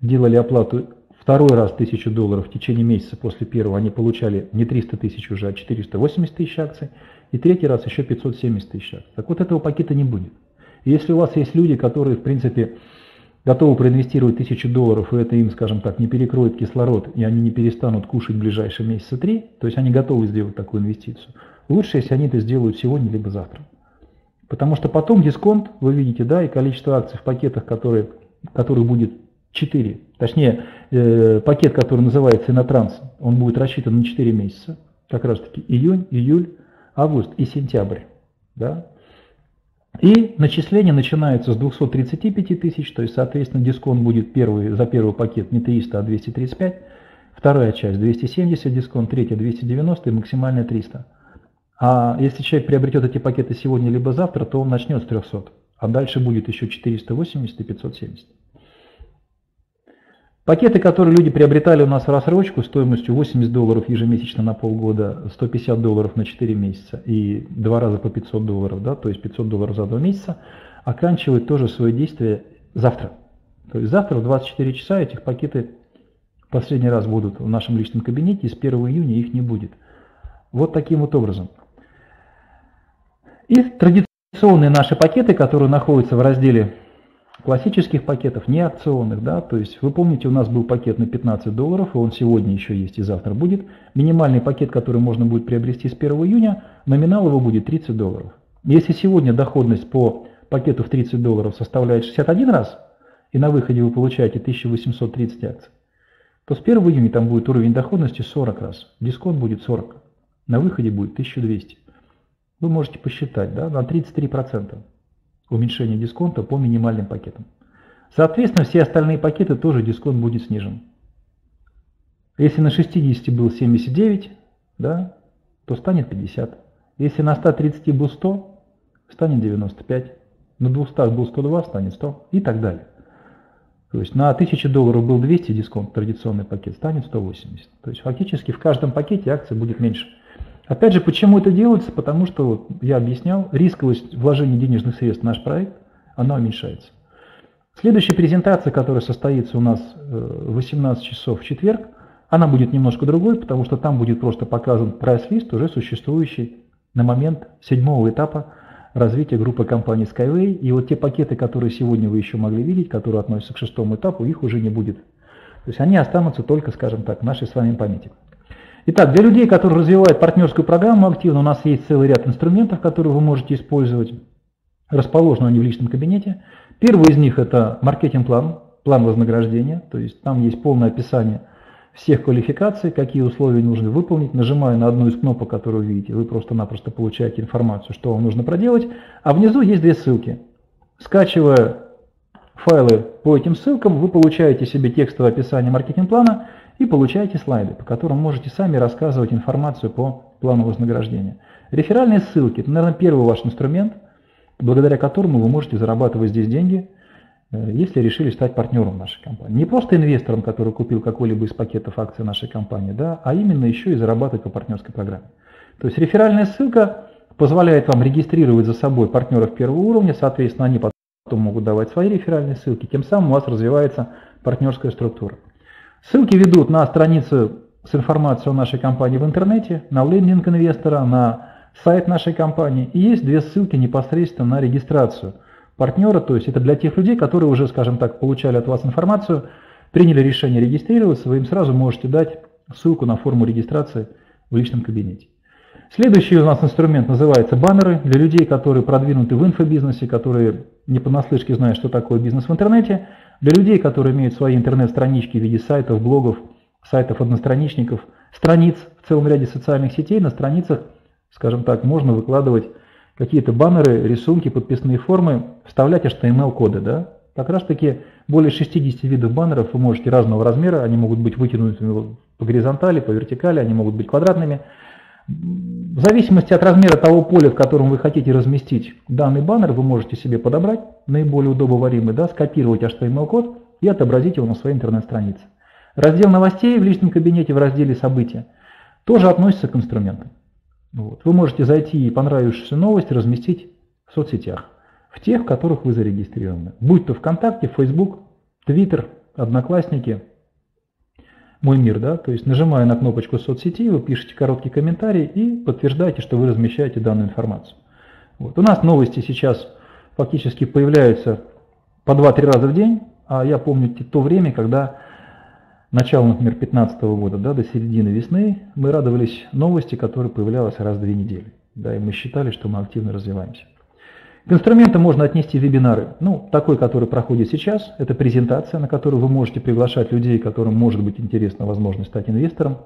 Speaker 1: делали оплату второй раз 1000 долларов в течение месяца после первого, они получали не 300 тысяч уже, а 480 тысяч акций, и третий раз еще 570 тысяч акций. Так вот этого пакета не будет. И если у вас есть люди, которые, в принципе, готовы проинвестировать тысячу долларов, и это им, скажем так, не перекроет кислород, и они не перестанут кушать в ближайшие месяца три, то есть они готовы сделать такую инвестицию, лучше, если они это сделают сегодня либо завтра. Потому что потом дисконт, вы видите, да, и количество акций в пакетах, которые, которых будет 4, точнее, э, пакет, который называется Инотранс, он будет рассчитан на 4 месяца, как раз таки июнь, июль, август и сентябрь. Да? И начисление начинается с 235 тысяч, то есть, соответственно, дисконт будет первый, за первый пакет не 300, а 235, вторая часть 270 дисконт, третья 290 и максимальная 300. А если человек приобретет эти пакеты сегодня либо завтра, то он начнет с 300, а дальше будет еще 480 и 570. Пакеты, которые люди приобретали у нас в рассрочку стоимостью 80 долларов ежемесячно на полгода, 150 долларов на 4 месяца и два раза по 500 долларов, да, то есть 500 долларов за два месяца, оканчивают тоже свое действие завтра. То есть завтра в 24 часа этих пакеты последний раз будут в нашем личном кабинете, и с 1 июня их не будет. Вот таким вот образом. И традиционные наши пакеты, которые находятся в разделе классических пакетов, не акционных, да, то есть вы помните, у нас был пакет на 15 долларов, и он сегодня еще есть и завтра будет. Минимальный пакет, который можно будет приобрести с 1 июня, номинал его будет 30 долларов. Если сегодня доходность по пакету в 30 долларов составляет 61 раз, и на выходе вы получаете 1830 акций, то с 1 июня там будет уровень доходности 40 раз, дисконт будет 40, на выходе будет 1200. Вы можете посчитать, да, на 33% уменьшение дисконта по минимальным пакетам. Соответственно, все остальные пакеты тоже дисконт будет снижен. Если на 60 был 79, да, то станет 50. Если на 130 был 100, станет 95. На 200 был 102, станет 100 и так далее. То есть на 1000 долларов был 200 дисконт, традиционный пакет, станет 180. То есть фактически в каждом пакете акций будет меньше. Опять же, почему это делается? Потому что, вот, я объяснял, рисковость вложения денежных средств в наш проект, она уменьшается. Следующая презентация, которая состоится у нас э, в 18 часов в четверг, она будет немножко другой, потому что там будет просто показан прайс-лист, уже существующий на момент седьмого этапа развития группы компании Skyway. И вот те пакеты, которые сегодня вы еще могли видеть, которые относятся к шестому этапу, их уже не будет. То есть они останутся только, скажем так, в нашей с вами памяти. Итак, для людей, которые развивают партнерскую программу активно, у нас есть целый ряд инструментов, которые вы можете использовать. Расположены они в личном кабинете. Первый из них это маркетинг-план, план вознаграждения. То есть там есть полное описание всех квалификаций, какие условия нужно выполнить. Нажимая на одну из кнопок, которую вы видите, вы просто-напросто получаете информацию, что вам нужно проделать. А внизу есть две ссылки. Скачивая файлы по этим ссылкам, вы получаете себе текстовое описание маркетинг-плана и получаете слайды, по которым можете сами рассказывать информацию по плану вознаграждения. Реферальные ссылки – это, наверное, первый ваш инструмент, благодаря которому вы можете зарабатывать здесь деньги – Э, если решили стать партнером нашей компании. Не просто инвестором, который купил какой-либо из пакетов акций нашей компании, да, а именно еще и зарабатывать по партнерской программе. То есть реферальная ссылка позволяет вам регистрировать за собой партнеров первого уровня, соответственно, они потом могут давать свои реферальные ссылки, тем самым у вас развивается партнерская структура. Ссылки ведут на страницу с информацией о нашей компании в интернете, на лендинг инвестора, на сайт нашей компании. И есть две ссылки непосредственно на регистрацию – партнера, то есть это для тех людей, которые уже, скажем так, получали от вас информацию, приняли решение регистрироваться, вы им сразу можете дать ссылку на форму регистрации в личном кабинете. Следующий у нас инструмент называется баннеры. Для людей, которые продвинуты в инфобизнесе, которые не понаслышке знают, что такое бизнес в интернете. Для людей, которые имеют свои интернет-странички в виде сайтов, блогов, сайтов одностраничников, страниц в целом ряде социальных сетей. На страницах, скажем так, можно выкладывать какие-то баннеры, рисунки, подписные формы, вставлять HTML-коды. Да? Как раз таки более 60 видов баннеров вы можете разного размера, они могут быть вытянутыми по горизонтали, по вертикали, они могут быть квадратными. В зависимости от размера того поля, в котором вы хотите разместить данный баннер, вы можете себе подобрать наиболее удобоваримый, да, скопировать HTML-код и отобразить его на своей интернет-странице. Раздел новостей в личном кабинете в разделе «События» тоже относится к инструментам. Вот. Вы можете зайти и понравившуюся новость разместить в соцсетях, в тех, в которых вы зарегистрированы. Будь то ВКонтакте, Facebook, Twitter, Одноклассники, Мой мир, да, то есть нажимая на кнопочку соцсети, вы пишете короткий комментарий и подтверждаете, что вы размещаете данную информацию. Вот. У нас новости сейчас фактически появляются по 2-3 раза в день, а я помню то время, когда начала, например, 2015 года да, до середины весны мы радовались новости, которая появлялась раз в две недели. Да, и мы считали, что мы активно развиваемся. К инструментам можно отнести вебинары. Ну, такой, который проходит сейчас, это презентация, на которую вы можете приглашать людей, которым может быть интересна возможность стать инвестором,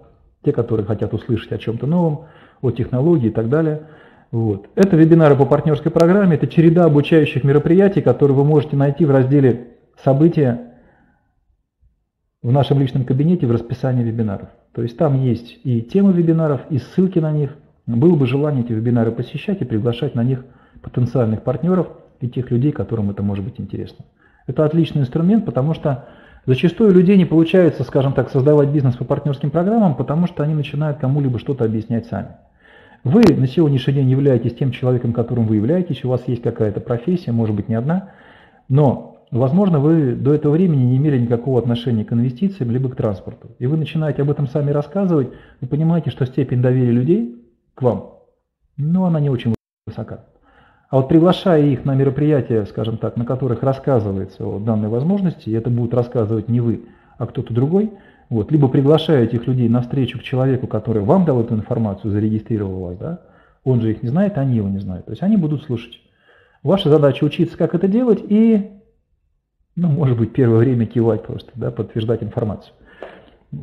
Speaker 1: те, которые хотят услышать о чем-то новом, о технологии и так далее. Вот. Это вебинары по партнерской программе, это череда обучающих мероприятий, которые вы можете найти в разделе «События в нашем личном кабинете в расписании вебинаров. То есть там есть и темы вебинаров, и ссылки на них. Было бы желание эти вебинары посещать и приглашать на них потенциальных партнеров и тех людей, которым это может быть интересно. Это отличный инструмент, потому что зачастую у людей не получается, скажем так, создавать бизнес по партнерским программам, потому что они начинают кому-либо что-то объяснять сами. Вы на сегодняшний день являетесь тем человеком, которым вы являетесь, у вас есть какая-то профессия, может быть не одна, но Возможно, вы до этого времени не имели никакого отношения к инвестициям, либо к транспорту. И вы начинаете об этом сами рассказывать, вы понимаете, что степень доверия людей к вам, ну, она не очень высока. А вот приглашая их на мероприятия, скажем так, на которых рассказывается о данной возможности, и это будет рассказывать не вы, а кто-то другой, вот, либо приглашая этих людей на встречу к человеку, который вам дал эту информацию, зарегистрировал вас, да, он же их не знает, они его не знают. То есть они будут слушать. Ваша задача учиться, как это делать, и ну, может быть, первое время кивать просто, да, подтверждать информацию.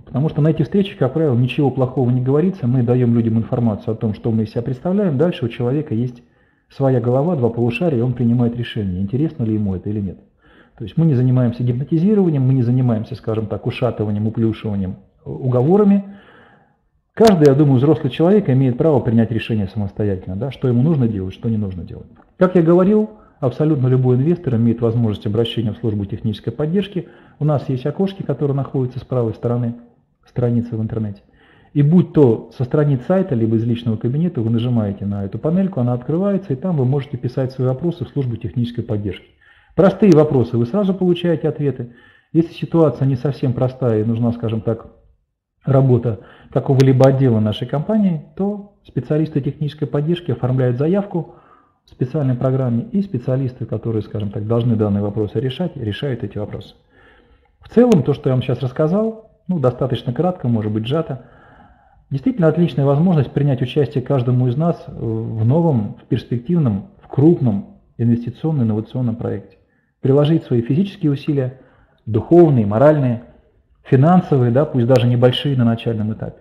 Speaker 1: Потому что на этих встречах, как правило, ничего плохого не говорится, мы даем людям информацию о том, что мы из себя представляем, дальше у человека есть своя голова, два полушария, он принимает решение, интересно ли ему это или нет. То есть мы не занимаемся гипнотизированием, мы не занимаемся, скажем так, ушатыванием, уплюшиванием, уговорами. Каждый, я думаю, взрослый человек имеет право принять решение самостоятельно, да, что ему нужно делать, что не нужно делать. Как я говорил, Абсолютно любой инвестор имеет возможность обращения в службу технической поддержки. У нас есть окошки, которые находятся с правой стороны страницы в интернете. И будь то со страниц сайта, либо из личного кабинета, вы нажимаете на эту панельку, она открывается, и там вы можете писать свои вопросы в службу технической поддержки. Простые вопросы, вы сразу получаете ответы. Если ситуация не совсем простая и нужна, скажем так, работа какого-либо отдела нашей компании, то специалисты технической поддержки оформляют заявку в специальной программе, и специалисты, которые, скажем так, должны данные вопросы решать, решают эти вопросы. В целом, то, что я вам сейчас рассказал, ну, достаточно кратко, может быть, сжато, действительно отличная возможность принять участие каждому из нас в новом, в перспективном, в крупном инвестиционно-инновационном проекте. Приложить свои физические усилия, духовные, моральные, финансовые, да, пусть даже небольшие на начальном этапе.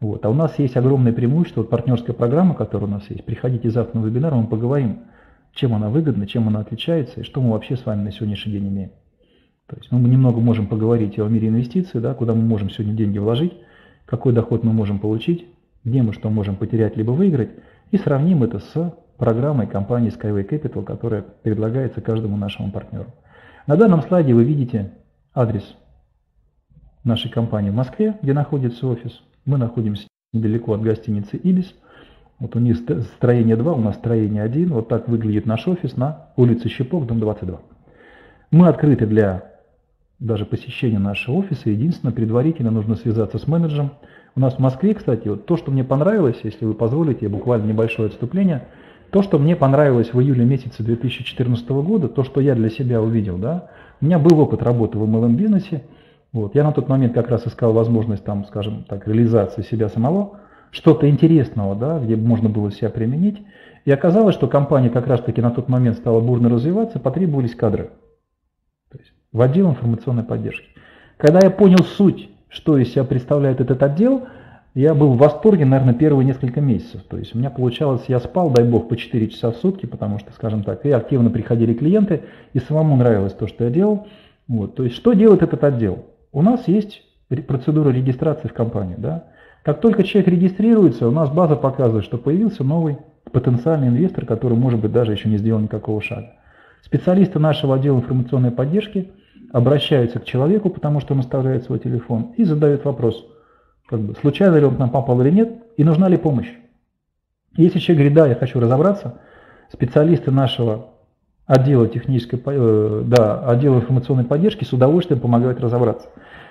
Speaker 1: Вот. А у нас есть огромное преимущество, вот партнерская программа, которая у нас есть. Приходите завтра на вебинар, мы поговорим, чем она выгодна, чем она отличается и что мы вообще с вами на сегодняшний день имеем. То есть ну, мы немного можем поговорить о мире инвестиций, да, куда мы можем сегодня деньги вложить, какой доход мы можем получить, где мы что можем потерять либо выиграть, и сравним это с программой компании Skyway Capital, которая предлагается каждому нашему партнеру. На данном слайде вы видите адрес нашей компании в Москве, где находится офис. Мы находимся недалеко от гостиницы «Ибис». Вот у них строение 2, у нас строение 1. Вот так выглядит наш офис на улице Щепок, дом 22. Мы открыты для даже посещения нашего офиса. Единственное, предварительно нужно связаться с менеджером. У нас в Москве, кстати, вот то, что мне понравилось, если вы позволите, буквально небольшое отступление, то, что мне понравилось в июле месяце 2014 года, то, что я для себя увидел, да, у меня был опыт работы в MLM-бизнесе, вот. Я на тот момент как раз искал возможность, там, скажем так, реализации себя самого, что-то интересного, да, где можно было себя применить. И оказалось, что компания как раз-таки на тот момент стала бурно развиваться, потребовались кадры. В отдел информационной поддержки. Когда я понял суть, что из себя представляет этот отдел, я был в восторге, наверное, первые несколько месяцев. То есть у меня получалось, я спал, дай бог, по 4 часа в сутки, потому что, скажем так, и активно приходили клиенты, и самому нравилось то, что я делал. Вот. То есть что делает этот отдел? У нас есть процедура регистрации в компании. Да? Как только человек регистрируется, у нас база показывает, что появился новый потенциальный инвестор, который, может быть, даже еще не сделал никакого шага. Специалисты нашего отдела информационной поддержки обращаются к человеку, потому что он оставляет свой телефон, и задают вопрос, как бы, случайно ли он к нам попал или нет, и нужна ли помощь. Если человек говорит, да, я хочу разобраться, специалисты нашего отдела технической, э, да, отдела информационной поддержки с удовольствием помогают разобраться.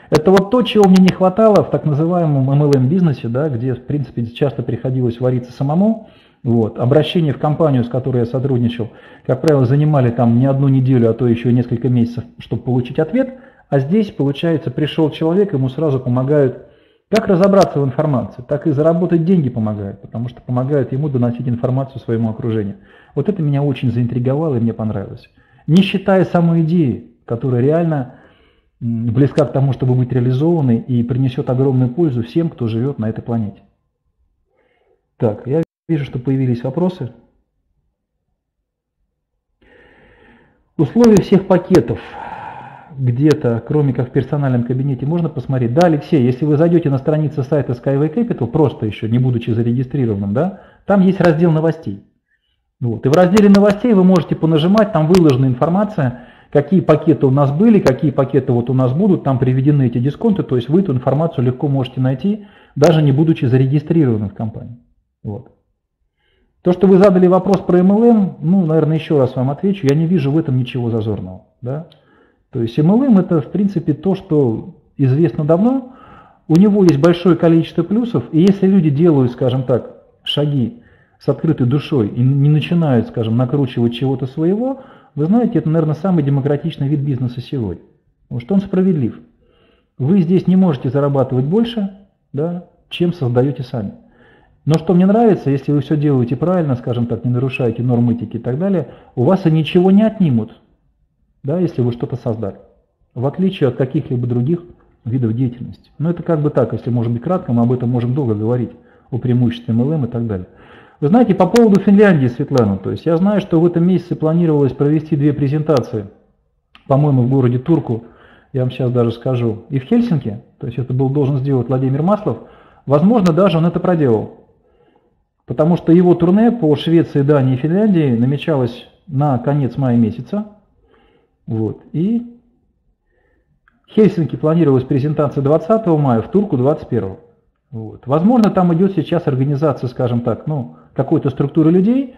Speaker 1: Это вот то, чего мне не хватало в так называемом MLM-бизнесе, да, где, в принципе, часто приходилось вариться самому. Вот. Обращения в компанию, с которой я сотрудничал, как правило, занимали там не одну неделю, а то еще несколько месяцев, чтобы получить ответ. А здесь, получается, пришел человек, ему сразу помогают как разобраться в информации, так и заработать деньги помогают, потому что помогают ему доносить информацию своему окружению. Вот это меня очень заинтриговало и мне понравилось. Не считая самой идеи, которая реально близка к тому, чтобы быть реализованной и принесет огромную пользу всем, кто живет на этой планете. Так, я вижу, что появились вопросы. Условия всех пакетов где-то, кроме как в персональном кабинете, можно посмотреть. Да, Алексей, если вы зайдете на страницу сайта Skyway Capital, просто еще не будучи зарегистрированным, да, там есть раздел новостей. Вот. И в разделе новостей вы можете понажимать, там выложена информация, какие пакеты у нас были, какие пакеты вот у нас будут, там приведены эти дисконты, то есть вы эту информацию легко можете найти, даже не будучи зарегистрированным в компании. Вот. То, что вы задали вопрос про MLM, ну, наверное, еще раз вам отвечу, я не вижу в этом ничего зазорного. Да? То есть MLM это, в принципе, то, что известно давно, у него есть большое количество плюсов, и если люди делают, скажем так, шаги с открытой душой и не начинают, скажем, накручивать чего-то своего, вы знаете, это, наверное, самый демократичный вид бизнеса сегодня. Потому что он справедлив. Вы здесь не можете зарабатывать больше, да, чем создаете сами. Но что мне нравится, если вы все делаете правильно, скажем так, не нарушаете норм этики и так далее, у вас и ничего не отнимут, да, если вы что-то создали. В отличие от каких-либо других видов деятельности. Но это как бы так, если может быть кратко, мы об этом можем долго говорить, о преимуществе MLM и так далее. Вы знаете, по поводу Финляндии, Светлана, то есть я знаю, что в этом месяце планировалось провести две презентации, по-моему, в городе Турку, я вам сейчас даже скажу, и в Хельсинки, то есть это был должен сделать Владимир Маслов, возможно, даже он это проделал. Потому что его турне по Швеции, Дании и Финляндии намечалось на конец мая месяца. Вот. И в Хельсинки планировалась презентация 20 мая, в Турку 21. Вот. Возможно, там идет сейчас организация, скажем так, ну, какой-то структуры людей,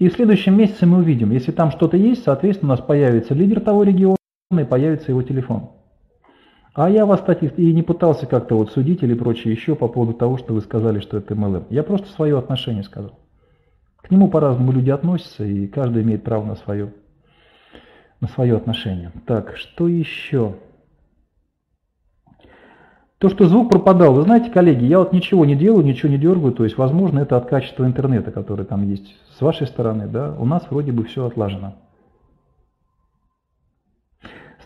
Speaker 1: И в следующем месяце мы увидим, если там что-то есть, соответственно, у нас появится лидер того региона и появится его телефон. А я вас, кстати, и не пытался как-то вот судить или прочее еще по поводу того, что вы сказали, что это MLM. Я просто свое отношение сказал. К нему по-разному люди относятся, и каждый имеет право на свое, на свое отношение. Так, что еще? То, что звук пропадал, вы знаете, коллеги, я вот ничего не делаю, ничего не дергаю, то есть, возможно, это от качества интернета, который там есть с вашей стороны, да, у нас вроде бы все отлажено.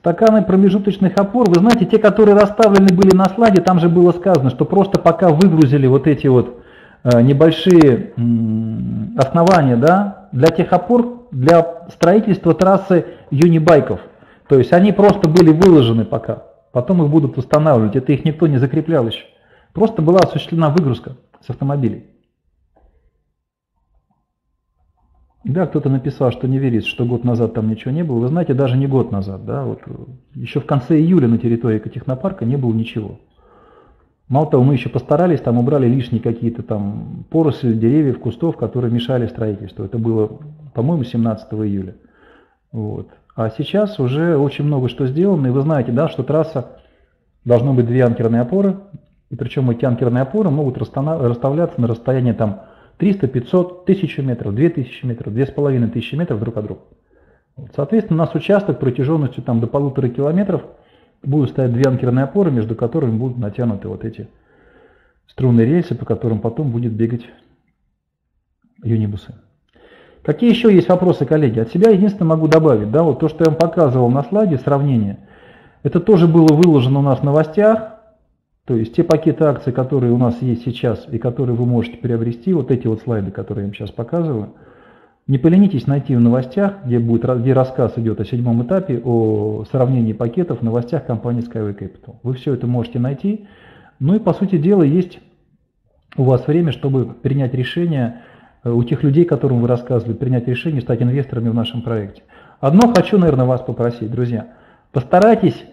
Speaker 1: Стаканы промежуточных опор, вы знаете, те, которые расставлены были на слайде, там же было сказано, что просто пока выгрузили вот эти вот э, небольшие основания, да, для тех опор, для строительства трассы юнибайков. То есть они просто были выложены пока. Потом их будут устанавливать. Это их никто не закреплял еще. Просто была осуществлена выгрузка с автомобилей. Да, кто-то написал, что не верит, что год назад там ничего не было. Вы знаете, даже не год назад, да, вот еще в конце июля на территории экотехнопарка не было ничего. Мало того, мы еще постарались, там убрали лишние какие-то там поросли деревьев, кустов, которые мешали строительству. Это было, по-моему, 17 июля. Вот. А сейчас уже очень много что сделано, и вы знаете, да, что трасса должно быть две анкерные опоры, и причем эти анкерные опоры могут расставляться на расстоянии там 300, 500, 1000 метров, 2000 метров, 2500 метров друг от друга. Соответственно, у нас участок протяженностью там до полутора километров будут стоять две анкерные опоры, между которыми будут натянуты вот эти струнные рельсы, по которым потом будет бегать юнибусы. Какие еще есть вопросы, коллеги? От себя единственное могу добавить, да, вот то, что я вам показывал на слайде, сравнение, это тоже было выложено у нас в новостях, то есть те пакеты акций, которые у нас есть сейчас и которые вы можете приобрести, вот эти вот слайды, которые я вам сейчас показываю, не поленитесь найти в новостях, где, будет, где рассказ идет о седьмом этапе, о сравнении пакетов в новостях компании Skyway Capital. Вы все это можете найти. Ну и по сути дела есть у вас время, чтобы принять решение, Э, у тех людей, которым вы рассказывали, принять решение стать инвесторами в нашем проекте. Одно хочу, наверное, вас попросить, друзья. Постарайтесь,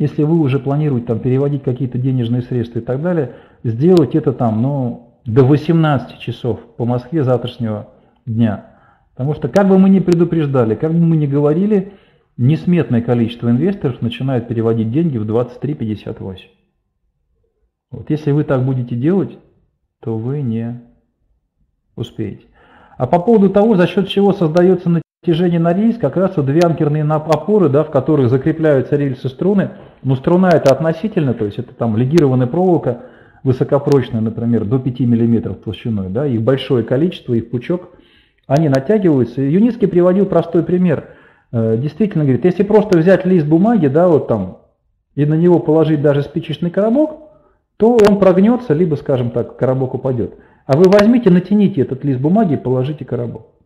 Speaker 1: если вы уже планируете там, переводить какие-то денежные средства и так далее, сделать это там, ну, до 18 часов по Москве завтрашнего дня. Потому что как бы мы ни предупреждали, как бы мы ни говорили, несметное количество инвесторов начинает переводить деньги в 23.58. Вот если вы так будете делать, то вы не успеете. А по поводу того, за счет чего создается натяжение на рельс, как раз вот две анкерные опоры, да, в которых закрепляются рельсы струны. Ну, струна это относительно, то есть это там легированная проволока, высокопрочная, например, до 5 мм толщиной, да, их большое количество, их пучок, они натягиваются. Юницкий приводил простой пример. Э, действительно, говорит, если просто взять лист бумаги, да, вот там, и на него положить даже спичечный коробок, то он прогнется, либо, скажем так, коробок упадет. А вы возьмите, натяните этот лист бумаги и положите коробок.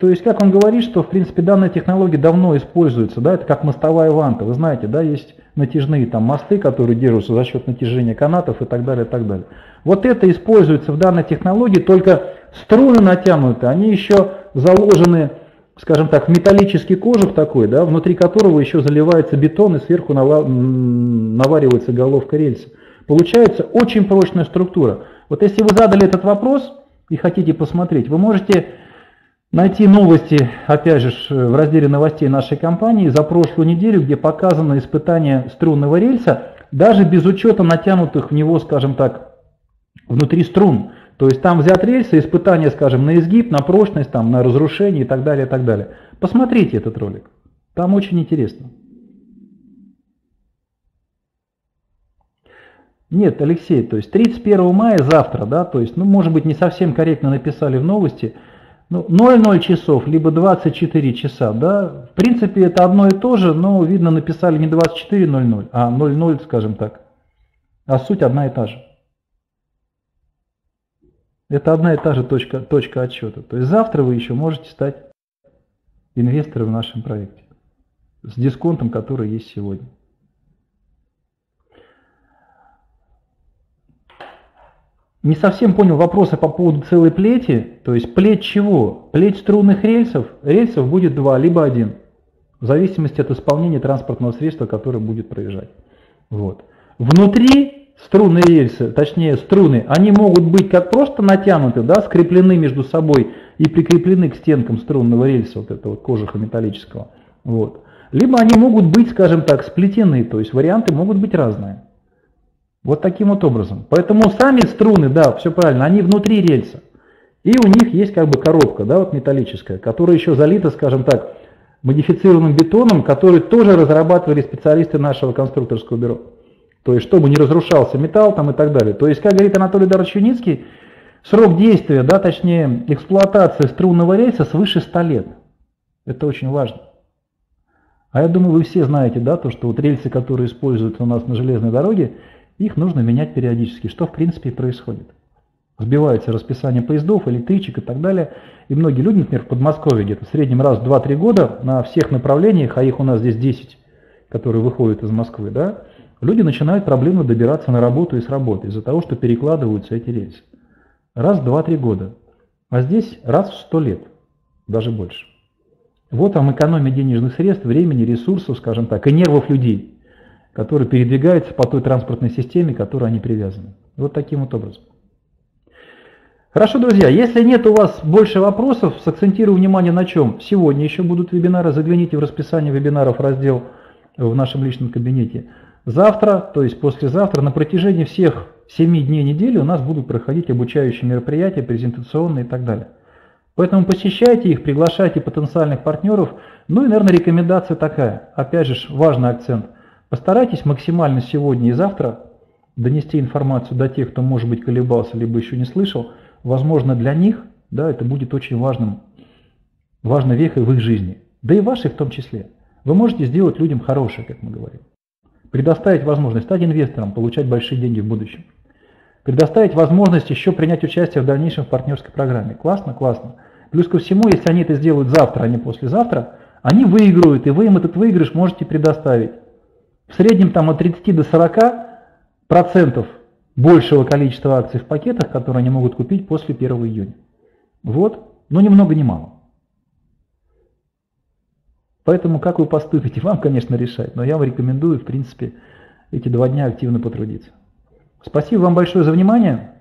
Speaker 1: То есть, как он говорит, что, в принципе, данная технология давно используется, да, это как мостовая ванта. Вы знаете, да, есть натяжные там мосты, которые держатся за счет натяжения канатов и так далее, и так далее. Вот это используется в данной технологии, только струны натянуты, они еще заложены, скажем так, в металлический кожух такой, да, внутри которого еще заливается бетон и сверху наваривается головка рельса. Получается очень прочная структура. Вот если вы задали этот вопрос и хотите посмотреть, вы можете найти новости, опять же, в разделе новостей нашей компании за прошлую неделю, где показано испытание струнного рельса, даже без учета натянутых в него, скажем так, внутри струн. То есть там взят рельсы, испытания, скажем, на изгиб, на прочность, там, на разрушение и так далее, и так далее. Посмотрите этот ролик. Там очень интересно. Нет, Алексей, то есть 31 мая завтра, да, то есть, ну, может быть, не совсем корректно написали в новости, ну, 00 часов, либо 24 часа, да, в принципе, это одно и то же, но, видно, написали не 24.00, а 00, скажем так, а суть одна и та же. Это одна и та же точка, точка отсчета. То есть завтра вы еще можете стать инвестором в нашем проекте с дисконтом, который есть сегодня. Не совсем понял вопроса по поводу целой плети. То есть плеть чего? Плеть струнных рельсов. Рельсов будет два, либо один. В зависимости от исполнения транспортного средства, которое будет проезжать. Вот. Внутри струнные рельсы, точнее струны, они могут быть как просто натянуты, да, скреплены между собой и прикреплены к стенкам струнного рельса, вот этого кожуха металлического. Вот. Либо они могут быть, скажем так, сплетены, то есть варианты могут быть разные. Вот таким вот образом. Поэтому сами струны, да, все правильно, они внутри рельса. И у них есть как бы коробка, да, вот металлическая, которая еще залита, скажем так, модифицированным бетоном, который тоже разрабатывали специалисты нашего конструкторского бюро. То есть, чтобы не разрушался металл там и так далее. То есть, как говорит Анатолий Дарович Юницкий, срок действия, да, точнее, эксплуатации струнного рельса свыше 100 лет. Это очень важно. А я думаю, вы все знаете, да, то, что вот рельсы, которые используются у нас на железной дороге, их нужно менять периодически, что в принципе и происходит. Сбивается расписание поездов, электричек и так далее. И многие люди, например, в Подмосковье где-то в среднем раз в 2-3 года на всех направлениях, а их у нас здесь 10, которые выходят из Москвы, да, люди начинают проблемно добираться на работу и с работы из-за того, что перекладываются эти рельсы. Раз в 2-3 года. А здесь раз в 100 лет, даже больше. Вот вам экономия денежных средств, времени, ресурсов, скажем так, и нервов людей, которые передвигаются по той транспортной системе, к которой они привязаны. Вот таким вот образом. Хорошо, друзья, если нет у вас больше вопросов, сакцентирую внимание на чем. Сегодня еще будут вебинары, загляните в расписание вебинаров, раздел в нашем личном кабинете. Завтра, то есть послезавтра, на протяжении всех 7 дней недели у нас будут проходить обучающие мероприятия, презентационные и так далее. Поэтому посещайте их, приглашайте потенциальных партнеров. Ну и, наверное, рекомендация такая. Опять же, важный акцент. Постарайтесь максимально сегодня и завтра донести информацию до тех, кто, может быть, колебался, либо еще не слышал. Возможно, для них да, это будет очень важным, важной вехой в их жизни. Да и вашей в том числе. Вы можете сделать людям хорошее, как мы говорим. Предоставить возможность стать инвестором, получать большие деньги в будущем. Предоставить возможность еще принять участие в дальнейшем в партнерской программе. Классно, классно. Плюс ко всему, если они это сделают завтра, а не послезавтра, они выиграют, и вы им этот выигрыш можете предоставить. В среднем там от 30 до 40 процентов большего количества акций в пакетах, которые они могут купить после 1 июня. Вот, но ни много ни мало. Поэтому как вы поступите, <laughs> вам, конечно, решать, но я вам рекомендую, в принципе, эти два дня активно потрудиться. Спасибо вам большое за внимание.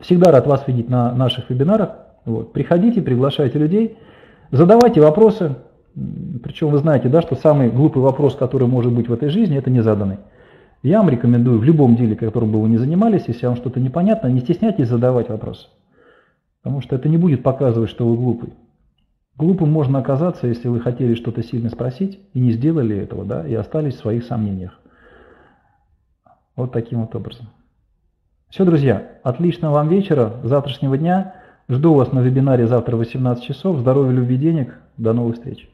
Speaker 1: Всегда рад вас видеть на наших вебинарах. Вот. Приходите, приглашайте людей, задавайте вопросы. Причем вы знаете, да, что самый глупый вопрос, который может быть в этой жизни, это не заданный. Я вам рекомендую в любом деле, которым бы вы ни занимались, если вам что-то непонятно, не стесняйтесь задавать вопросы. Потому что это не будет показывать, что вы глупый. Глупым можно оказаться, если вы хотели что-то сильно спросить и не сделали этого, да, и остались в своих сомнениях. Вот таким вот образом. Все, друзья, отличного вам вечера, завтрашнего дня. Жду вас на вебинаре завтра в 18 часов. Здоровья, любви, денег. До новых встреч.